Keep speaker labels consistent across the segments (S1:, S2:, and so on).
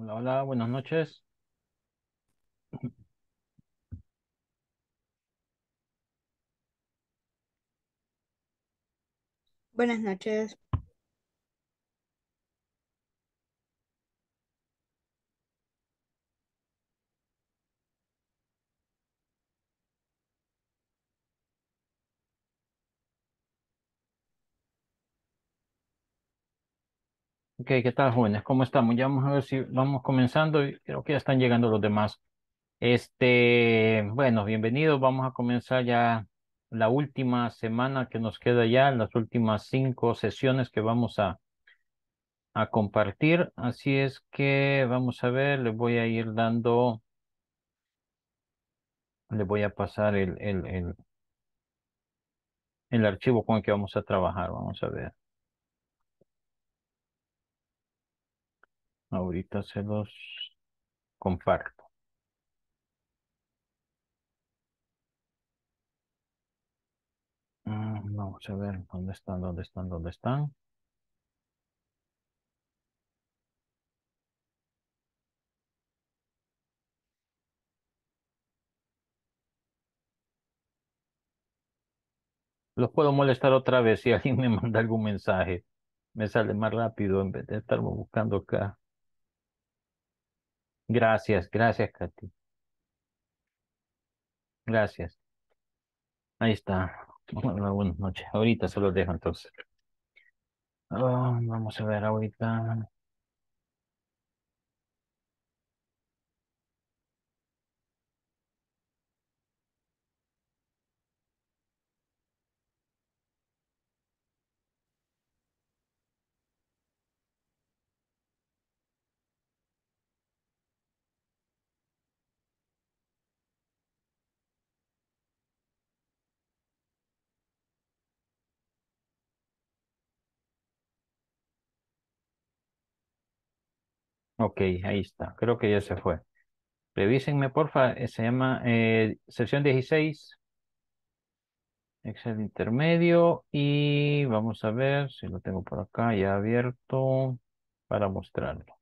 S1: Hola, hola, buenas noches.
S2: Buenas noches.
S1: Ok, ¿qué tal, jóvenes? ¿Cómo estamos? Ya vamos a ver si vamos comenzando y creo que ya están llegando los demás. Este, bueno, bienvenidos. Vamos a comenzar ya la última semana que nos queda ya, las últimas cinco sesiones que vamos a, a compartir. Así es que vamos a ver, les voy a ir dando, les voy a pasar el, el, el, el archivo con el que vamos a trabajar. Vamos a ver. Ahorita se los comparto. Mm, Vamos a ver dónde están, dónde están, dónde están. Los puedo molestar otra vez si alguien me manda algún mensaje. Me sale más rápido en vez de estar buscando acá. Gracias, gracias, Katy. Gracias. Ahí está. Hola, buenas noches. Ahorita se los dejo entonces. Ah, vamos a ver ahorita. Ok, ahí está. Creo que ya se fue. Revísenme, porfa. eh, Se llama eh, sesión 16. Excel intermedio. Y vamos a ver si lo tengo por acá ya abierto para mostrarlo.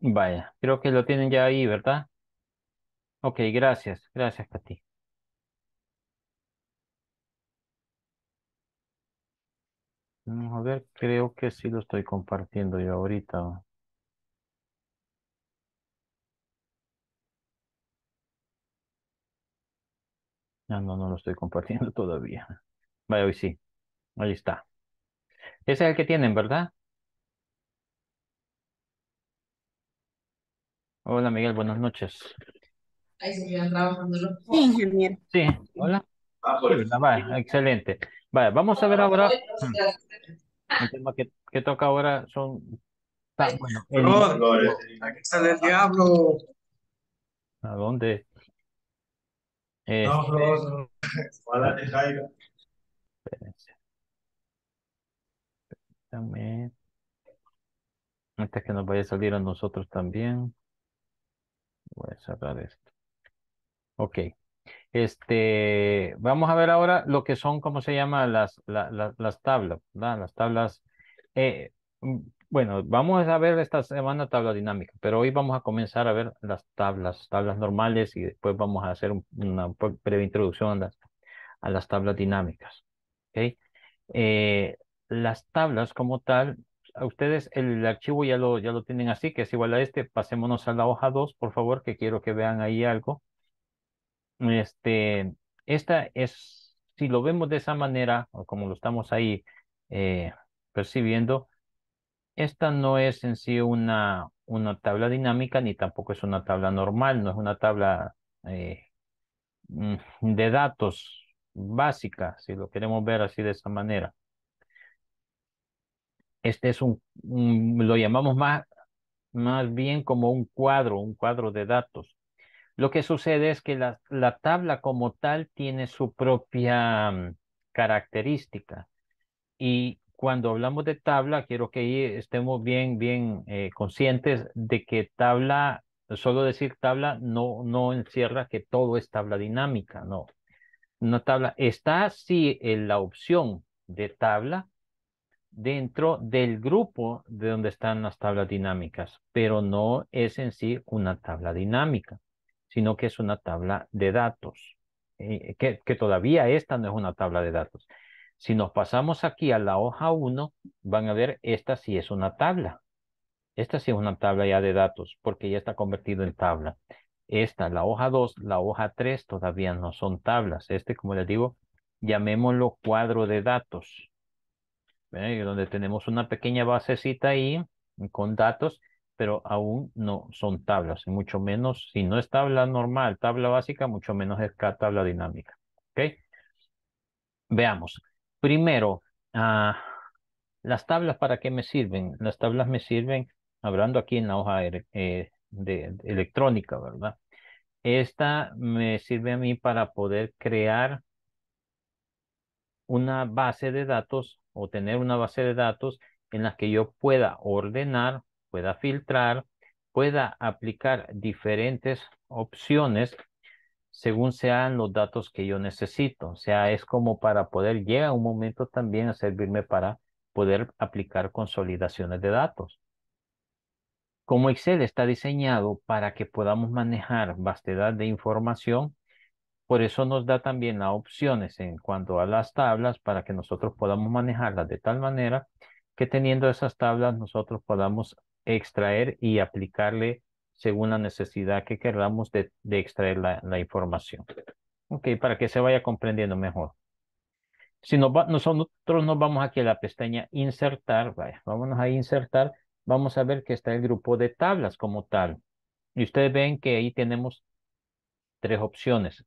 S1: Vaya, creo que lo tienen ya ahí, ¿verdad? Ok, gracias, gracias, Katy. Vamos a ver, creo que sí lo estoy compartiendo yo ahorita. No, no, no lo estoy compartiendo todavía. Vaya, hoy sí. Ahí está. Ese es el que tienen, ¿verdad? Hola, Miguel, buenas noches.
S2: Ahí se quedan trabajando los Sí, ingeniero.
S1: Sí, hola. Sí, ¿verdad? Vaya, excelente. Vaya, vamos a ver ahora. hmm, El tema que, que toca ahora son. ta- bueno, el-
S3: No, aquí sale el diablo.
S1: ¿a dónde?
S3: No,
S1: Este,
S3: no, caiga.
S1: espérense, déjame- Antes que nos vaya a salir a nosotros también. Voy a cerrar esto. Ok. Este, vamos a ver ahora lo que son, ¿cómo se llama? Las, la- la- las tablas. Las tablas. eh, mm, bueno, vamos a ver esta semana tabla dinámica, pero hoy vamos a comenzar a ver las tablas, tablas normales y después vamos a hacer un- una bre- breve introducción a las, a las tablas dinámicas. ¿ok? Eh, las tablas como tal, a ustedes el archivo ya lo, ya lo tienen así, que es igual a este. Pasémonos a la hoja 2, por favor, que quiero que vean ahí algo. Este, esta es, si lo vemos de esa manera, o como lo estamos ahí eh, percibiendo, esta no es en sí una, una tabla dinámica ni tampoco es una tabla normal, no es una tabla eh, mm, de datos básica, si lo queremos ver así de esa manera. Este es un, lo llamamos más, más bien como un cuadro, un cuadro de datos. Lo que sucede es que la, la tabla como tal tiene su propia mm, característica. Y cuando hablamos de tabla, quiero que estemos bien, bien eh, conscientes de que tabla, solo decir tabla no, no encierra que todo es tabla dinámica, no. Una tabla está así en la opción de tabla, dentro del grupo de donde están las tablas dinámicas, pero no es en sí una tabla dinámica, sino que es una tabla de datos, eh, que, que, todavía esta no es una tabla de datos. Si nos pasamos aquí a la hoja 1, van a ver, esta sí es una tabla. Esta sí es una tabla ya de datos, porque ya está convertido en tabla. Esta, la hoja 2, la hoja 3 todavía no son tablas. Este, como les digo, llamémoslo cuadro de datos donde tenemos una pequeña basecita ahí con datos, pero aún no son tablas, y mucho menos, si no es tabla normal, tabla básica, mucho menos es tabla dinámica. ¿Ok? Veamos. Primero, ah, las tablas, ¿para qué me sirven? Las tablas me sirven, hablando aquí en la hoja eh, de electrónica, ¿verdad? Esta me sirve a mí para poder crear una base de datos o tener una base de datos en la que yo pueda ordenar, pueda filtrar, pueda aplicar diferentes opciones según sean los datos que yo necesito. O sea, es como para poder, llega un momento también a servirme para poder aplicar consolidaciones de datos. Como Excel está diseñado para que podamos manejar vastedad de información, por eso nos da también las opciones en cuanto a las tablas para que nosotros podamos manejarlas de tal manera que teniendo esas tablas nosotros podamos extraer y aplicarle según la necesidad que queramos de, extraer la, información. Ok, para que se vaya comprendiendo mejor. Si nosotros nos vamos aquí a la pestaña insertar, vaya, vámonos a insertar, vamos a ver que está el grupo de tablas como tal. Y ustedes ven que ahí tenemos tres opciones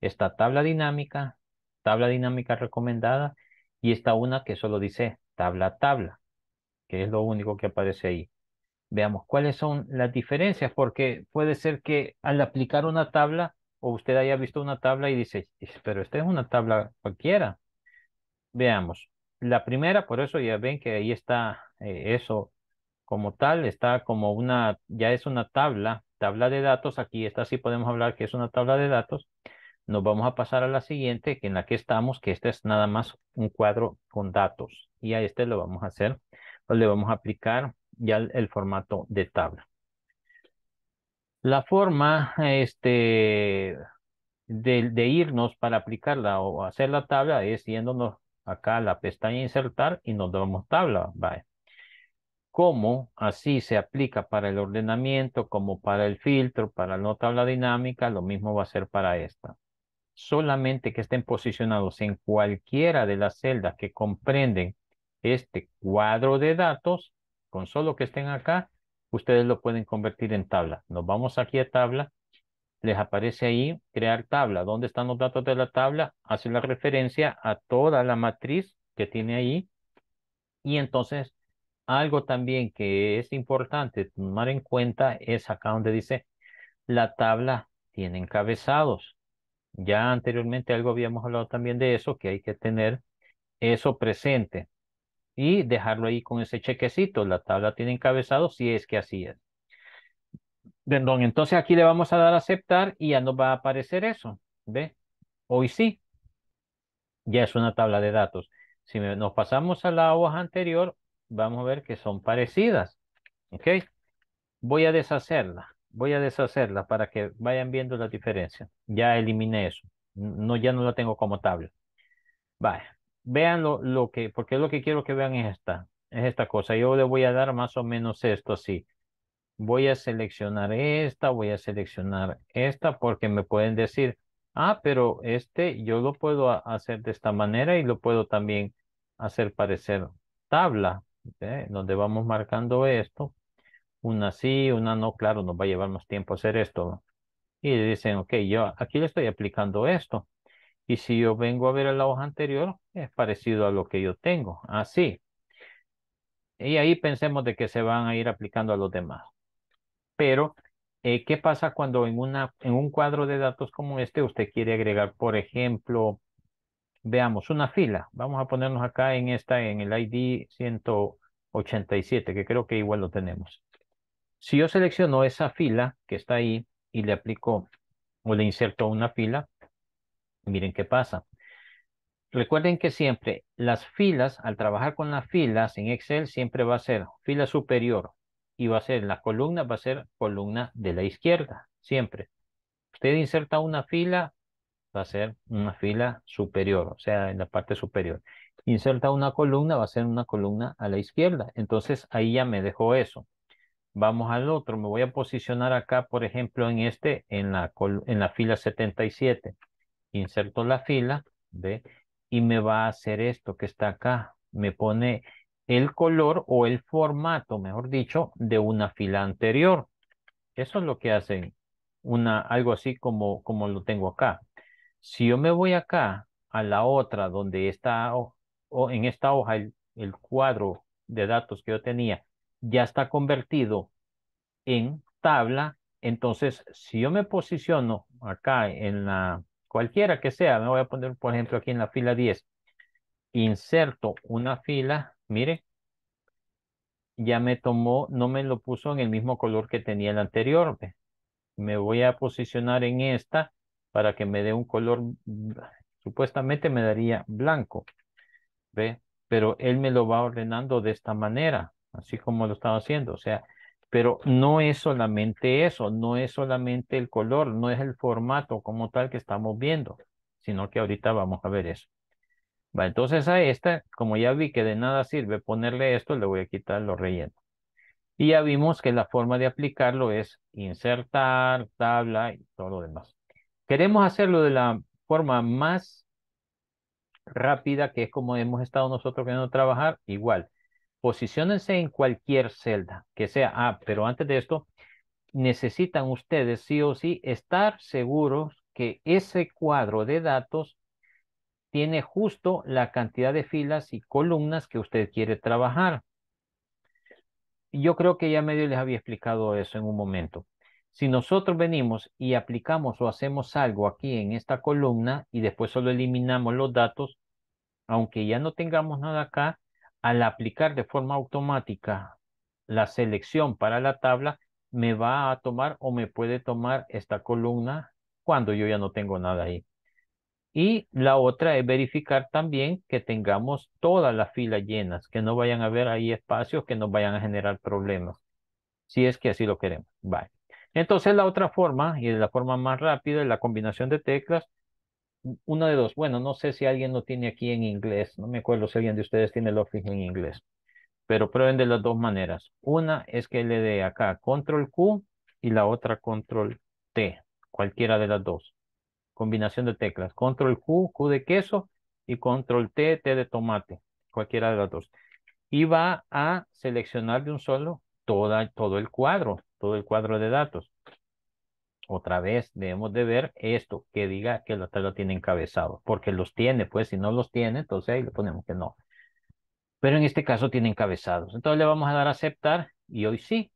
S1: esta tabla dinámica, tabla dinámica recomendada, y está una que solo dice tabla tabla, que es lo único que aparece ahí. Veamos cuáles son las diferencias, porque puede ser que al aplicar una tabla, o usted haya visto una tabla y dice, pero esta es una tabla cualquiera. Veamos. La primera, por eso ya ven que ahí está eh, eso como tal, está como una, ya es una tabla, tabla de datos. Aquí está, sí podemos hablar que es una tabla de datos nos vamos a pasar a la siguiente, que en la que estamos, que este es nada más un cuadro con datos. Y a este lo vamos a hacer, o le vamos a aplicar ya el, formato de tabla. La forma este, de, irnos para aplicarla o hacer la tabla es yéndonos acá a la pestaña insertar y nos damos tabla. Vale. Cómo así se aplica para el ordenamiento, como para el filtro, para la tabla dinámica, lo mismo va a ser para esta solamente que estén posicionados en cualquiera de las celdas que comprenden este cuadro de datos, con solo que estén acá, ustedes lo pueden convertir en tabla. Nos vamos aquí a tabla, les aparece ahí crear tabla. ¿Dónde están los datos de la tabla? Hace la referencia a toda la matriz que tiene ahí. Y entonces, algo también que es importante tomar en cuenta es acá donde dice la tabla tiene encabezados. Ya anteriormente algo habíamos hablado también de eso, que hay que tener eso presente y dejarlo ahí con ese chequecito. La tabla tiene encabezado si es que así es. Entonces aquí le vamos a dar a aceptar y ya nos va a aparecer eso. ¿Ve? Hoy sí. Ya es una tabla de datos. Si nos pasamos a la hoja anterior, vamos a ver que son parecidas. ¿Ok? Voy a deshacerla voy a deshacerla para que vayan viendo la diferencia. Ya eliminé eso. No, ya no la tengo como tabla. Vaya, vean lo, que, porque lo que quiero que vean es esta, es esta cosa. Yo le voy a dar más o menos esto así. Voy a seleccionar esta, voy a seleccionar esta, porque me pueden decir, ah, pero este yo lo puedo hacer de esta manera y lo puedo también hacer parecer tabla. donde vamos marcando esto. Una sí, una no, claro, nos va a llevar más tiempo hacer esto. Y dicen, ok, yo aquí le estoy aplicando esto. Y si yo vengo a ver la hoja anterior, es parecido a lo que yo tengo. Así. Y ahí pensemos de que se van a ir aplicando a los demás. Pero, eh, ¿qué pasa cuando en, en un cuadro de datos como este usted quiere agregar, por ejemplo, veamos, una fila? Vamos a ponernos acá en esta, en el ID 187, que creo que igual lo tenemos. Si yo selecciono esa fila que está ahí y le aplico o le inserto una fila, miren qué pasa. Recuerden que siempre las filas, al trabajar con las filas en Excel, siempre va a ser fila superior y va a ser la columna, va a ser columna de la izquierda, siempre. Usted inserta una fila, va a ser una fila superior, o sea, en la parte superior. Inserta una columna, va a ser una columna a la izquierda. Entonces, ahí ya me dejó eso. Vamos al otro. Me voy a posicionar acá, por ejemplo, en este, en la, en la fila 77. Inserto la fila, ¿ve? y me va a hacer esto que está acá. Me pone el color o el formato, mejor dicho, de una fila anterior. Eso es lo que hacen una, algo así como, como lo tengo acá. Si yo me voy acá a la otra donde está o, en esta hoja el, el cuadro de datos que yo tenía ya está convertido en tabla, entonces si yo me posiciono acá en la cualquiera que sea, me voy a poner, por ejemplo, aquí en la fila 10, inserto una fila, mire, ya me tomó, no me lo puso en el mismo color que tenía el anterior. Me voy a posicionar en esta para que me dé un color, supuestamente me daría blanco, ¿ve? Pero él me lo va ordenando de esta manera, así como lo estaba haciendo, o sea, pero no es solamente eso, no es solamente el color, no es el formato como tal que estamos viendo, sino que ahorita vamos a ver eso. Va, entonces a esta, como ya vi que de nada sirve ponerle esto, le voy a quitar los rellenos. Y ya vimos que la forma de aplicarlo es insertar, tabla y todo lo demás. Queremos hacerlo de la forma más rápida, que es como hemos estado nosotros viendo trabajar, igual posiciónense en cualquier celda que sea. Ah, pero antes de esto, necesitan ustedes sí o sí estar seguros que ese cuadro de datos tiene justo la cantidad de filas y columnas que usted quiere trabajar. Yo creo que ya medio les había explicado eso en un momento. Si nosotros venimos y aplicamos o hacemos algo aquí en esta columna y después solo eliminamos los datos, aunque ya no tengamos nada acá, al aplicar de forma automática la selección para la tabla, me va a tomar o me puede tomar esta columna cuando yo ya no tengo nada ahí. Y la otra es verificar también que tengamos todas las filas llenas, que no vayan a haber ahí espacios que nos vayan a generar problemas, si es que así lo queremos. Vale. Entonces la otra forma, y la forma más rápida, es la combinación de teclas, una de dos. Bueno, no sé si alguien lo tiene aquí en inglés. No me acuerdo si alguien de ustedes tiene el Office en inglés. Pero prueben de las dos maneras. Una es que le dé acá Control Q y la otra Control T. Cualquiera de las dos. Combinación de teclas. Control Q, Q de queso y Control T, T de tomate. Cualquiera de las dos. Y va a seleccionar de un solo todo el cuadro, todo el cuadro de datos otra vez debemos de ver esto que diga que la tabla tiene encabezado, porque los tiene, pues si no los tiene, entonces ahí le ponemos que no. Pero en este caso tiene encabezados. Entonces le vamos a dar a aceptar y hoy sí,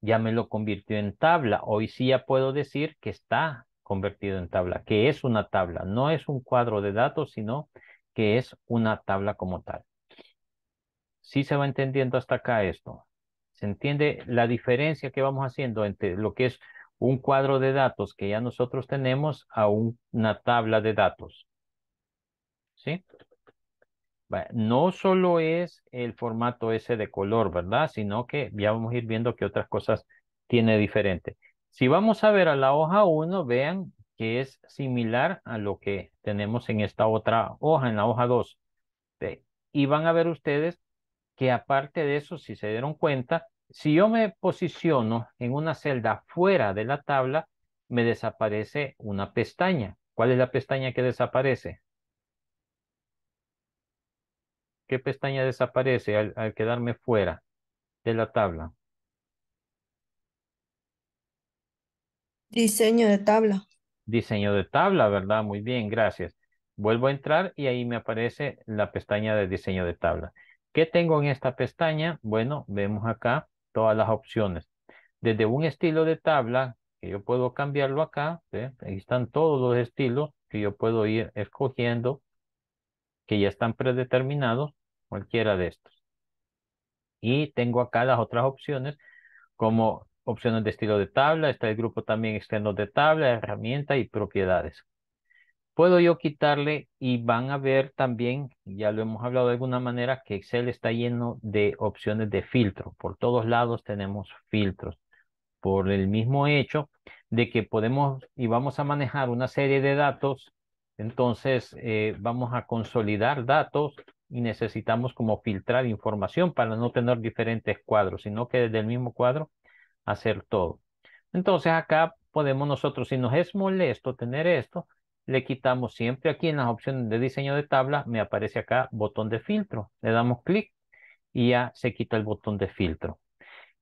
S1: ya me lo convirtió en tabla. Hoy sí ya puedo decir que está convertido en tabla, que es una tabla, no es un cuadro de datos, sino que es una tabla como tal. Sí se va entendiendo hasta acá esto. ¿Se entiende la diferencia que vamos haciendo entre lo que es un cuadro de datos que ya nosotros tenemos a una tabla de datos. ¿Sí? No solo es el formato ese de color, ¿verdad? Sino que ya vamos a ir viendo que otras cosas tiene diferente. Si vamos a ver a la hoja 1, vean que es similar a lo que tenemos en esta otra hoja, en la hoja 2. Y van a ver ustedes que aparte de eso, si se dieron cuenta, si yo me posiciono en una celda fuera de la tabla, me desaparece una pestaña. ¿Cuál es la pestaña que desaparece? ¿Qué pestaña desaparece al, al quedarme fuera de la tabla?
S2: Diseño de tabla.
S1: Diseño de tabla, ¿verdad? Muy bien, gracias. Vuelvo a entrar y ahí me aparece la pestaña de diseño de tabla. ¿Qué tengo en esta pestaña? Bueno, vemos acá todas las opciones. Desde un estilo de tabla, que yo puedo cambiarlo acá, ahí están todos los estilos que yo puedo ir escogiendo, que ya están predeterminados, cualquiera de estos. Y tengo acá las otras opciones, como opciones de estilo de tabla, está el grupo también externo de tabla, herramienta y propiedades. Puedo yo quitarle y van a ver también, ya lo hemos hablado de alguna manera, que Excel está lleno de opciones de filtro. Por todos lados tenemos filtros. Por el mismo hecho de que podemos y vamos a manejar una serie de datos, entonces eh, vamos a consolidar datos y necesitamos como filtrar información para no tener diferentes cuadros, sino que desde el mismo cuadro hacer todo. Entonces acá podemos nosotros, si nos es molesto tener esto, le quitamos siempre aquí en las opciones de diseño de tabla, me aparece acá botón de filtro. Le damos clic y ya se quita el botón de filtro.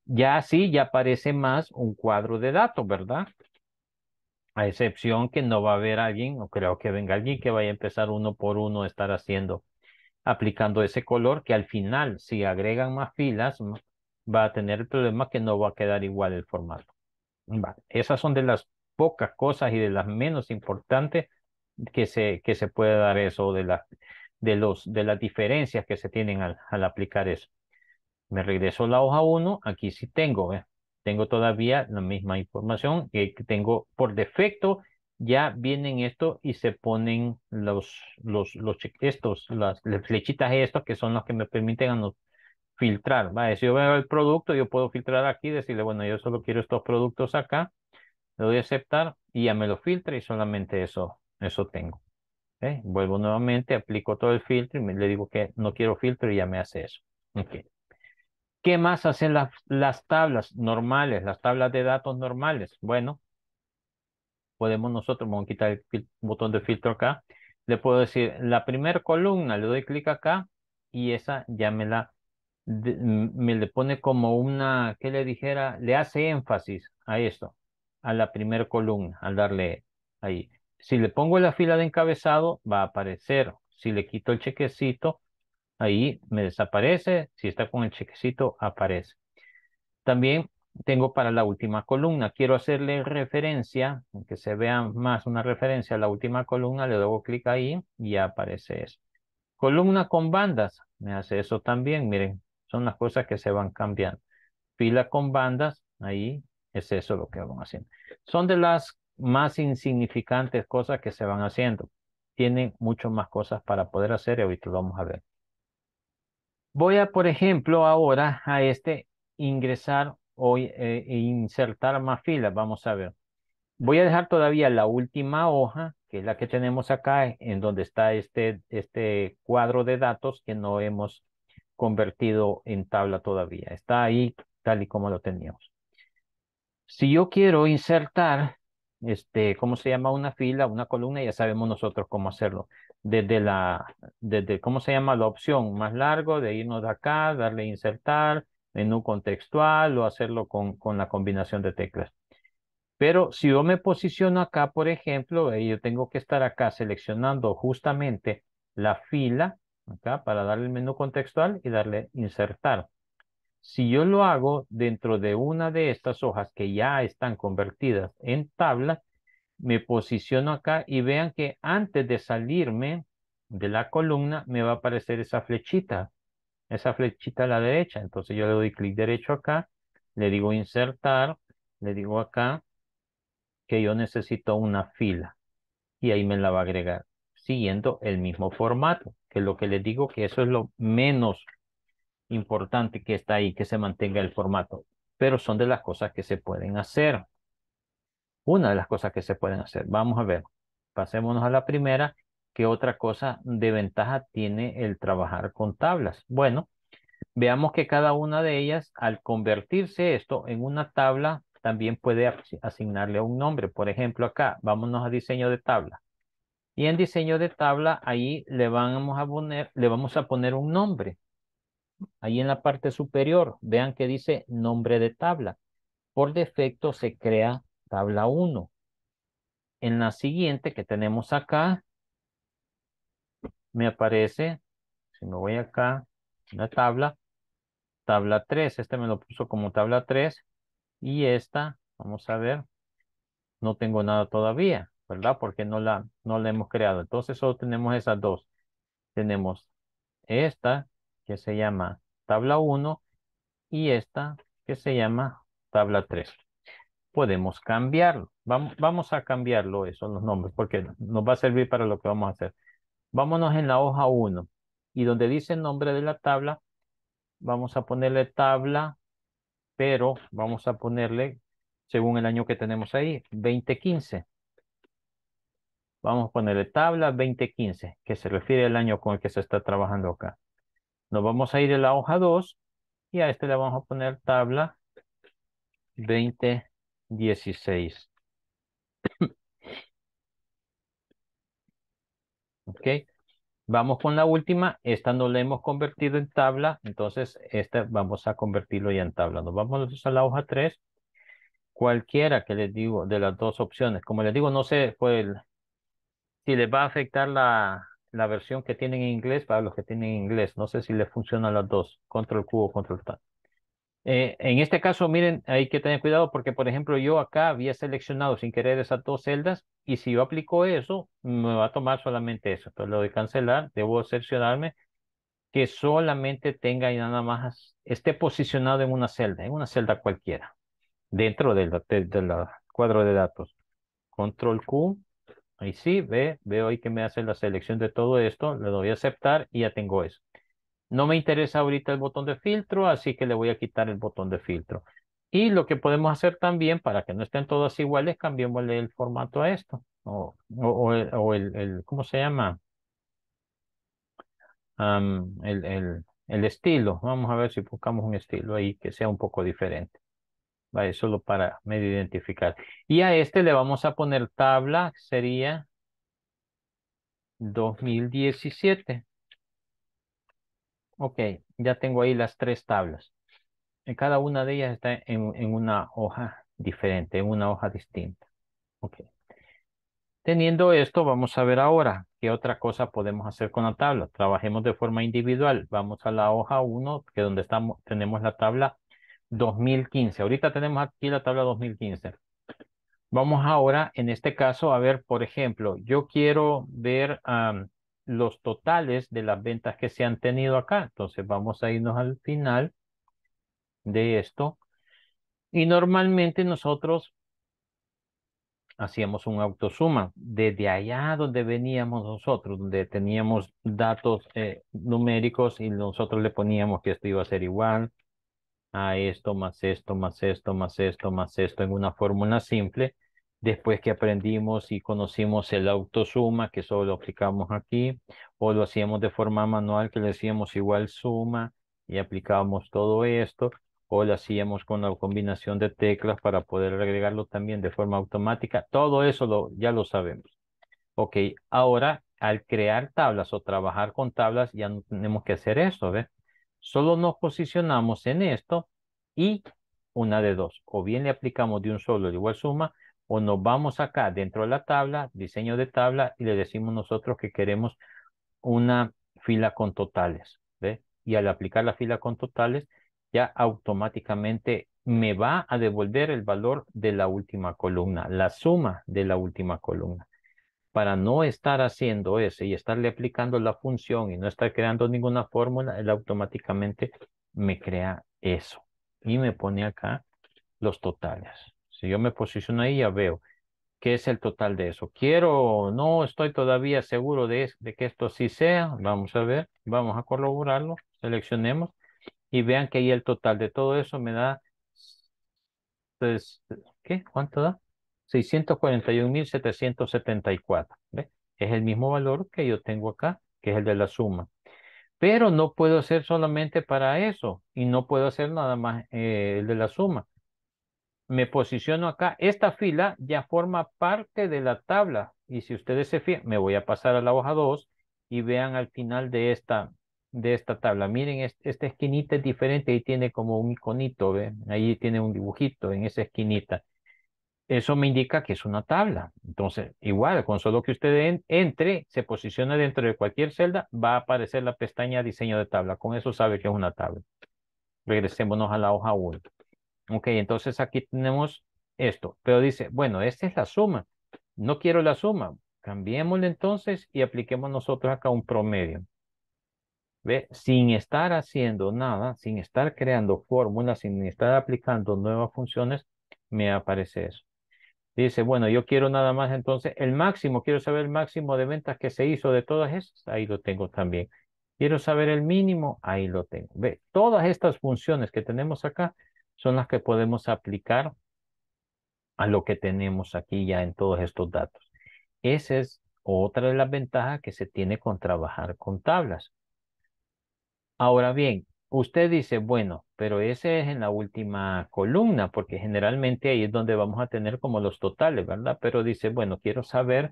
S1: Ya así ya aparece más un cuadro de datos, ¿verdad? A excepción que no va a haber alguien, o creo que venga alguien que vaya a empezar uno por uno a estar haciendo, aplicando ese color, que al final, si agregan más filas, va a tener el problema que no va a quedar igual el formato. Esas son de las pocas cosas y de las menos importantes que se, que se puede dar eso, de, la, de, los, de las diferencias que se tienen al, aplicar eso. Me regreso a la hoja 1, aquí sí tengo, tengo todavía la misma información que tengo por defecto, ya vienen esto y se ponen los, los, los estos, las, flechitas estos que son los que me permiten a filtrar. ¿vale? Si yo veo el producto, yo puedo filtrar aquí, decirle, bueno, yo solo quiero estos productos acá, le doy a aceptar y ya me lo filtra y solamente eso, eso tengo. Vuelvo nuevamente, aplico todo el filtro y le digo que no quiero filtro y ya me hace eso. ¿Qué más hacen las, las tablas normales, las tablas de datos normales? Bueno, podemos nosotros, vamos a quitar el botón de filtro acá, le puedo decir la primera columna, le doy clic acá y esa ya me la me le pone como una, que le dijera? Le hace énfasis a esto, a la primera columna, al darle ahí. Si le pongo la fila de encabezado, va a aparecer. Si le quito el chequecito, ahí me desaparece. Si está con el chequecito, aparece. También tengo para la última columna. Quiero hacerle referencia, que se vea más una referencia a la última columna, le doy clic ahí y ya aparece eso. Columna con bandas, me hace eso también, miren, son las cosas que se van cambiando. Fila con bandas, ahí es eso lo que vamos haciendo. Son de las más insignificantes cosas que se van haciendo. Tienen mucho más cosas para poder hacer y ahorita lo vamos a ver. Voy a, por ejemplo, ahora a este ingresar o eh, e insertar más filas. Vamos a ver. Voy a dejar todavía la última hoja, que es la que tenemos acá, en donde está este, este cuadro de datos que no hemos convertido en tabla todavía. Está ahí tal y como lo teníamos. Si yo quiero insertar, este, ¿cómo se llama? Una fila, una columna, ya sabemos nosotros cómo hacerlo. Desde la, desde, ¿cómo se llama? La opción más largo de irnos de acá, darle insertar, menú contextual o hacerlo con, con la combinación de teclas. Pero si yo me posiciono acá, por ejemplo, yo tengo que estar acá seleccionando justamente la fila acá para darle el menú contextual y darle insertar. Si yo lo hago dentro de una de estas hojas que ya están convertidas en tabla, me posiciono acá y vean que antes de salirme de la columna me va a aparecer esa flechita, esa flechita a la derecha. Entonces yo le doy clic derecho acá, le digo insertar, le digo acá que yo necesito una fila y ahí me la va a agregar siguiendo el mismo formato que lo que les digo que eso es lo menos importante que está ahí, que se mantenga el formato, pero son de las cosas que se pueden hacer. Una de las cosas que se pueden hacer. Vamos a ver, pasémonos a la primera, ¿qué otra cosa de ventaja tiene el trabajar con tablas? Bueno, veamos que cada una de ellas, al convertirse esto en una tabla, también puede asignarle un nombre. Por ejemplo, acá, vámonos a diseño de tabla Y en diseño de tabla, ahí le vamos a poner, le vamos a poner un nombre. Ahí en la parte superior, vean que dice nombre de tabla. Por defecto se crea tabla 1. En la siguiente que tenemos acá, me aparece, si me voy acá, la tabla, tabla 3. Este me lo puso como tabla 3. Y esta, vamos a ver, no tengo nada todavía, ¿verdad? Porque no la, no la hemos creado. Entonces solo tenemos esas dos. Tenemos esta que se llama tabla 1 y esta que se llama tabla 3. Podemos cambiarlo. Vamos, vamos a cambiarlo eso, los nombres, porque nos va a servir para lo que vamos a hacer. Vámonos en la hoja 1 y donde dice nombre de la tabla, vamos a ponerle tabla, pero vamos a ponerle, según el año que tenemos ahí, 2015. Vamos a ponerle tabla 2015, que se refiere al año con el que se está trabajando acá. Nos vamos a ir a la hoja 2 y a este le vamos a poner tabla 2016. ok. Vamos con la última. Esta no la hemos convertido en tabla. Entonces, esta vamos a convertirlo ya en tabla. Nos vamos a la hoja 3. Cualquiera que les digo de las dos opciones. Como les digo, no sé pues, si les va a afectar la, la versión que tienen en inglés para los que tienen en inglés. No sé si les funcionan las dos. Control Q o Control Tab. Eh, en este caso, miren, hay que tener cuidado porque, por ejemplo, yo acá había seleccionado sin querer esas dos celdas y si yo aplico eso, me va a tomar solamente eso. Entonces lo doy cancelar, debo seleccionarme que solamente tenga y nada más esté posicionado en una celda, en una celda cualquiera, dentro del, cuadro de datos. Control Q, ahí sí, ve, veo ahí que me hace la selección de todo esto, le doy a aceptar y ya tengo eso. No me interesa ahorita el botón de filtro, así que le voy a quitar el botón de filtro. Y lo que podemos hacer también, para que no estén todas iguales, cambiémosle el formato a esto. O, o, el, ¿cómo se llama? el, el, el, estilo. Vamos a ver si buscamos un estilo ahí que sea un poco diferente. Vale, solo para medio identificar. Y a este le vamos a poner tabla, sería 2017. Ok, ya tengo ahí las tres tablas. En cada una de ellas está en, en una hoja diferente, en una hoja distinta. Ok. Teniendo esto, vamos a ver ahora qué otra cosa podemos hacer con la tabla. Trabajemos de forma individual. Vamos a la hoja 1, que donde estamos, tenemos la tabla 2015. Ahorita tenemos aquí la tabla 2015. Vamos ahora, en este caso, a ver, por ejemplo, yo quiero ver los totales de las ventas que se han tenido acá. Entonces vamos a irnos al final de esto. Y normalmente nosotros hacíamos un autosuma desde allá donde veníamos nosotros, donde teníamos datos eh, numéricos y nosotros le poníamos que esto iba a ser igual a esto, más esto, más esto, más esto, más esto en una fórmula simple después que aprendimos y conocimos el autosuma, que solo lo aplicamos aquí, o lo hacíamos de forma manual, que le decíamos igual suma y aplicábamos todo esto, o lo hacíamos con la combinación de teclas para poder agregarlo también de forma automática. Todo eso lo, ya lo sabemos. Ok, ahora al crear tablas o trabajar con tablas ya no tenemos que hacer eso, ¿ves? Solo nos posicionamos en esto y una de dos, o bien le aplicamos de un solo el igual suma, o nos vamos acá dentro de la tabla, diseño de tabla, y le decimos nosotros que queremos una fila con totales. ¿ve? Y al aplicar la fila con totales, ya automáticamente me va a devolver el valor de la última columna, la suma de la última columna. Para no estar haciendo eso y estarle aplicando la función y no estar creando ninguna fórmula, él automáticamente me crea eso. Y me pone acá los totales. Si yo me posiciono ahí, ya veo qué es el total de eso. Quiero, no estoy todavía seguro de, de que esto sí sea. Vamos a ver, vamos a corroborarlo. Seleccionemos y vean que ahí el total de todo eso me da, pues, ¿qué? ¿Cuánto da? 641.774. ¿Ve? Es el mismo valor que yo tengo acá, que es el de la suma. Pero no puedo hacer solamente para eso y no puedo hacer nada más eh, el de la suma me posiciono acá. Esta fila ya forma parte de la tabla. Y si ustedes se fijan, me voy a pasar a la hoja 2 y vean al final de esta, de esta tabla. Miren, esta esquinita es diferente y tiene como un iconito, ¿ven? Ahí tiene un dibujito en esa esquinita. Eso me indica que es una tabla. Entonces, igual, con solo que usted entre, se posicione dentro de cualquier celda, va a aparecer la pestaña diseño de tabla. Con eso sabe que es una tabla. Regresémonos a la hoja 1. Ok, entonces aquí tenemos esto. Pero dice, bueno, esta es la suma. No quiero la suma. Cambiémosle entonces y apliquemos nosotros acá un promedio. ¿Ve? Sin estar haciendo nada, sin estar creando fórmulas, sin estar aplicando nuevas funciones, me aparece eso. Dice, bueno, yo quiero nada más entonces el máximo, quiero saber el máximo de ventas que se hizo de todas esas, ahí lo tengo también. Quiero saber el mínimo, ahí lo tengo. Ve, todas estas funciones que tenemos acá son las que podemos aplicar a lo que tenemos aquí ya en todos estos datos. Esa es otra de las ventajas que se tiene con trabajar con tablas. Ahora bien, usted dice, bueno, pero ese es en la última columna, porque generalmente ahí es donde vamos a tener como los totales, ¿verdad? Pero dice, bueno, quiero saber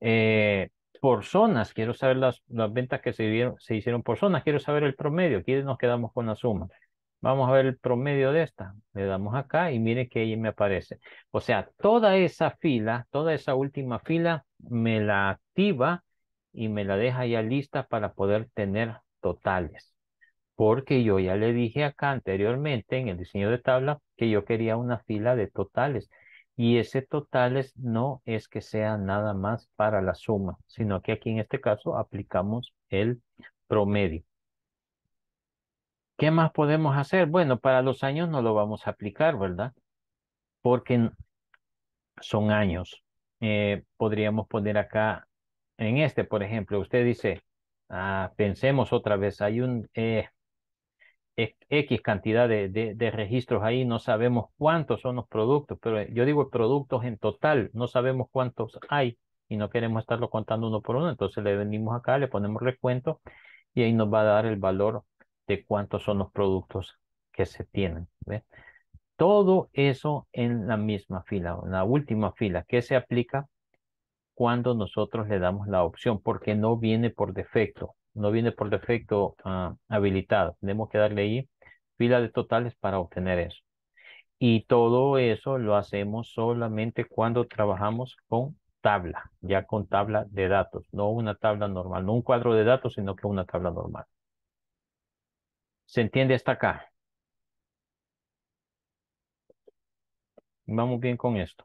S1: eh, por zonas, quiero saber las, las ventas que se, se hicieron por zonas, quiero saber el promedio, aquí nos quedamos con la suma. Vamos a ver el promedio de esta. Le damos acá y mire que ahí me aparece. O sea, toda esa fila, toda esa última fila, me la activa y me la deja ya lista para poder tener totales. Porque yo ya le dije acá anteriormente en el diseño de tabla que yo quería una fila de totales. Y ese totales no es que sea nada más para la suma, sino que aquí en este caso aplicamos el promedio. ¿Qué más podemos hacer? Bueno, para los años no lo vamos a aplicar, ¿verdad? Porque son años. Eh, podríamos poner acá, en este, por ejemplo, usted dice, ah, pensemos otra vez, hay un eh, X cantidad de, de, registros ahí, no sabemos cuántos son los productos, pero yo digo productos en total, no sabemos cuántos hay y no queremos estarlo contando uno por uno, entonces le venimos acá, le ponemos recuento y ahí nos va a dar el valor de cuántos son los productos que se tienen. Todo eso en la misma fila, en la última fila, que se aplica cuando nosotros le damos la opción, porque no viene por defecto, no viene por defecto ah, habilitado. Tenemos que darle ahí fila de totales para obtener eso. Y todo eso lo hacemos solamente cuando trabajamos con tabla, ya con tabla de datos, no una tabla normal, no un cuadro de datos, sino que una tabla normal. ¿Se entiende hasta acá? Vamos bien con esto.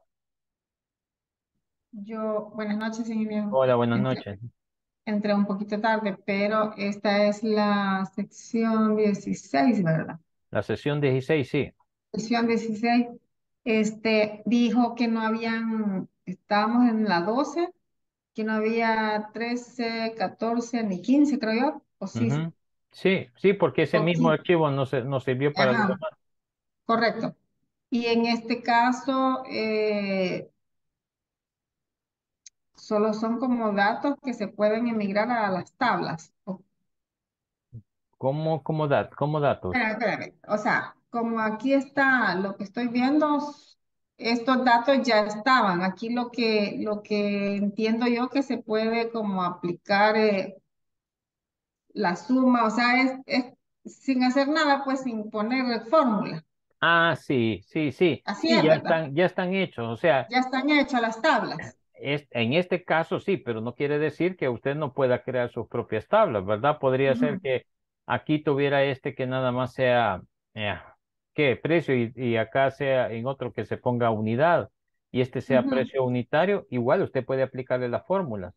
S2: Yo, buenas noches, señor.
S1: Hola, buenas noches.
S2: Entré un poquito tarde, pero esta es la sección 16, ¿verdad?
S1: La sesión 16, sí.
S2: Sección 16. Este, dijo que no habían, estábamos en la 12, que no había 13, 14, ni 15, creo yo, o sí.
S1: Sí, sí, porque ese mismo archivo no, se, no sirvió para
S2: Ajá, correcto. Y en este caso, eh, solo son como datos que se pueden emigrar a las tablas.
S1: ¿Cómo, cómo, cómo datos?
S2: O sea, como aquí está lo que estoy viendo, estos datos ya estaban. Aquí lo que, lo que entiendo yo que se puede como aplicar eh, la suma, o sea, es, es sin hacer nada, pues sin poner fórmula.
S1: Ah, sí, sí, sí.
S2: Así
S1: sí,
S2: es,
S1: ya están, ya están hechos, o sea.
S2: Ya están hechas las tablas.
S1: Es, en este caso sí, pero no quiere decir que usted no pueda crear sus propias tablas, ¿verdad? Podría ser que aquí tuviera este que nada más sea, eh, ¿qué? Precio y, y, acá sea en otro que se ponga unidad y este sea precio unitario, igual usted puede aplicarle las fórmulas.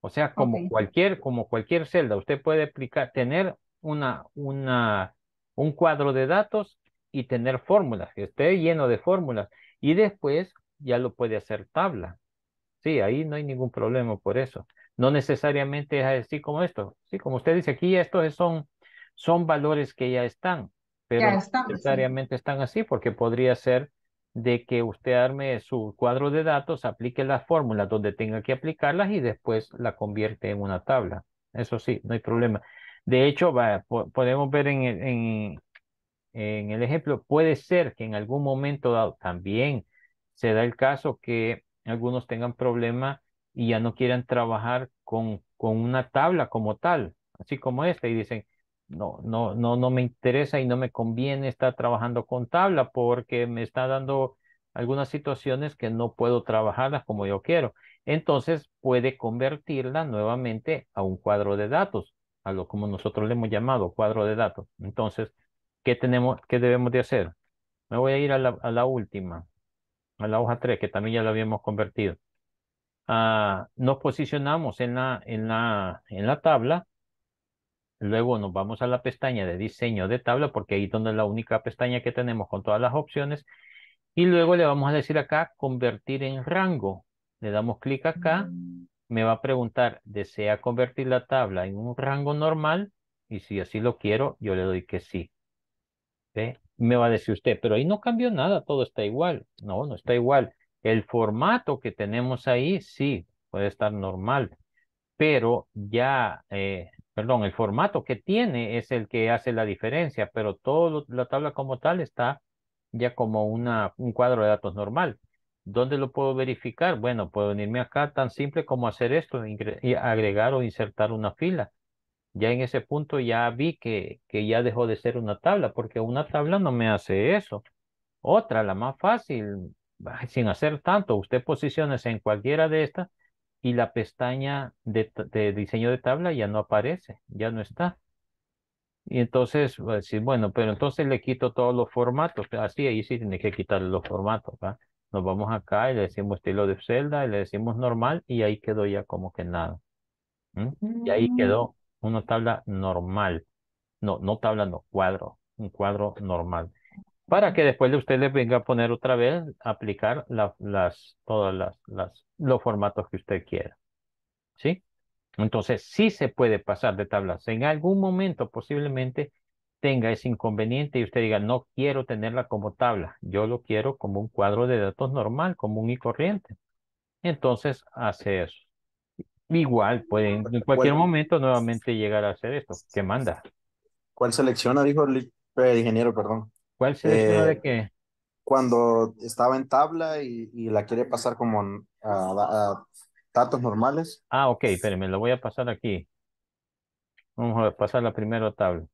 S1: O sea, como cualquier, como cualquier celda, usted puede aplicar, tener una, una, un cuadro de datos y tener fórmulas, que esté lleno de fórmulas. Y después ya lo puede hacer tabla. Sí, ahí no hay ningún problema por eso. No necesariamente es así como esto. Sí, como usted dice aquí, estos son, son valores que ya están, pero necesariamente están así porque podría ser de que usted arme su cuadro de datos, aplique las fórmulas donde tenga que aplicarlas y después la convierte en una tabla. Eso sí, no hay problema. De hecho, podemos ver en, en, en el ejemplo, puede ser que en algún momento dado también se da el caso que algunos tengan problema y ya no quieran trabajar con, con una tabla como tal, así como esta, y dicen, no, no, no, no me interesa y no me conviene estar trabajando con tabla porque me está dando algunas situaciones que no puedo trabajarlas como yo quiero. Entonces puede convertirla nuevamente a un cuadro de datos, a lo como nosotros le hemos llamado cuadro de datos. Entonces, ¿qué tenemos, qué debemos de hacer? Me voy a ir a la, a la última, a la hoja 3, que también ya la habíamos convertido. Ah, nos posicionamos en la, en la, en la tabla Luego nos vamos a la pestaña de diseño de tabla porque ahí es donde es la única pestaña que tenemos con todas las opciones. Y luego le vamos a decir acá convertir en rango. Le damos clic acá. Me va a preguntar, ¿desea convertir la tabla en un rango normal? Y si así lo quiero, yo le doy que sí. ¿Ve? Me va a decir usted, pero ahí no cambió nada, todo está igual. No, no está igual. El formato que tenemos ahí, sí, puede estar normal. Pero ya eh, perdón, el formato que tiene es el que hace la diferencia, pero toda la tabla como tal está ya como una, un cuadro de datos normal. ¿Dónde lo puedo verificar? Bueno, puedo venirme acá tan simple como hacer esto, y agregar o insertar una fila. Ya en ese punto ya vi que, que ya dejó de ser una tabla, porque una tabla no me hace eso. Otra, la más fácil, sin hacer tanto, usted posiciona en cualquiera de estas y la pestaña de, diseño de tabla ya no aparece, ya no está. Y entonces, va decir, bueno, pero entonces le quito todos los formatos. Así, ahí sí tiene que quitarle los formatos. Nos vamos acá y le decimos estilo de celda y le decimos normal y ahí quedó ya como que nada. Y ahí
S2: Mm.
S1: quedó una tabla normal. No, no tabla, no, cuadro. Un cuadro normal. Para que después de usted le venga a poner otra vez, aplicar la- las, todas las, las, los formatos que usted quiera. ¿Sí? Entonces, sí se puede pasar de tablas. En algún momento posiblemente tenga ese inconveniente y usted diga, no quiero tenerla como tabla, yo lo quiero como un cuadro de datos normal, común y corriente. Entonces, hace eso. Igual, puede en cualquier
S4: ¿Cuál-
S1: momento nuevamente llegar a hacer esto. ¿Qué manda?
S4: ¿Cuál selecciona? Dijo el eh, ingeniero, perdón.
S1: ¿Cuál selecciona
S4: Eh,
S1: de qué?
S4: Cuando estaba en tabla y, y la quiere pasar como a, a datos normales.
S1: Ah, ok, espérenme, lo voy a pasar aquí. Vamos a pasar la primera tabla.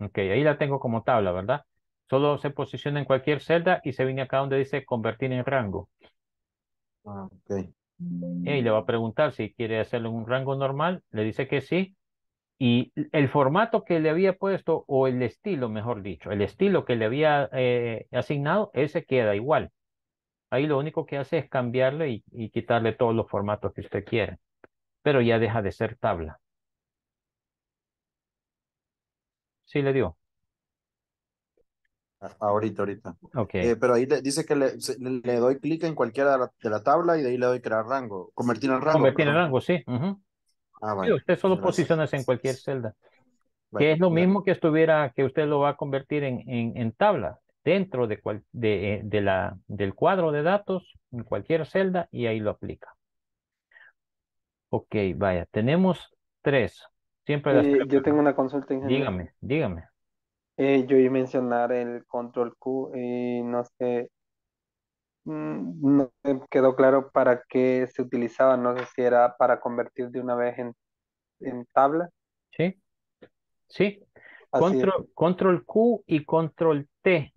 S1: Ok, ahí la tengo como tabla, ¿verdad? Solo se posiciona en cualquier celda y se viene acá donde dice convertir en rango.
S4: Ah, ok.
S1: Y le va a preguntar si quiere hacerlo en un rango normal. Le dice que sí. Y el formato que le había puesto, o el estilo, mejor dicho, el estilo que le había eh, asignado, ese queda igual. Ahí lo único que hace es cambiarle y, y quitarle todos los formatos que usted quiere. Pero ya deja de ser tabla. Sí le dio.
S4: Ahorita, ahorita.
S1: Ok.
S4: Eh, pero ahí le- dice que le, le- doy clic en cualquiera de la, de la tabla y de ahí le doy crear rango. Convertir en rango.
S1: Convertir en rango, sí.
S4: Ah,
S1: Sí,
S4: vale.
S1: usted solo
S4: Gracias.
S1: posiciona en cualquier celda.
S4: Vale,
S1: que es lo mismo que estuviera, que usted lo va a convertir en, en, en tabla, dentro de, cual, de, eh, de la, del cuadro de datos, en cualquier celda, y ahí lo aplica. Ok, vaya, tenemos tres. Siempre las
S5: Eh,
S1: tres,
S5: yo tengo una consulta, ingeniero.
S1: Dígame, dígame.
S5: Eh, yo iba a mencionar el control Q y no sé, mm, no me quedó claro para qué se utilizaba, no sé si era para convertir de una vez en, en tabla.
S1: ¿Sí? Sí.
S5: Así es.
S1: Control, control Q y control T.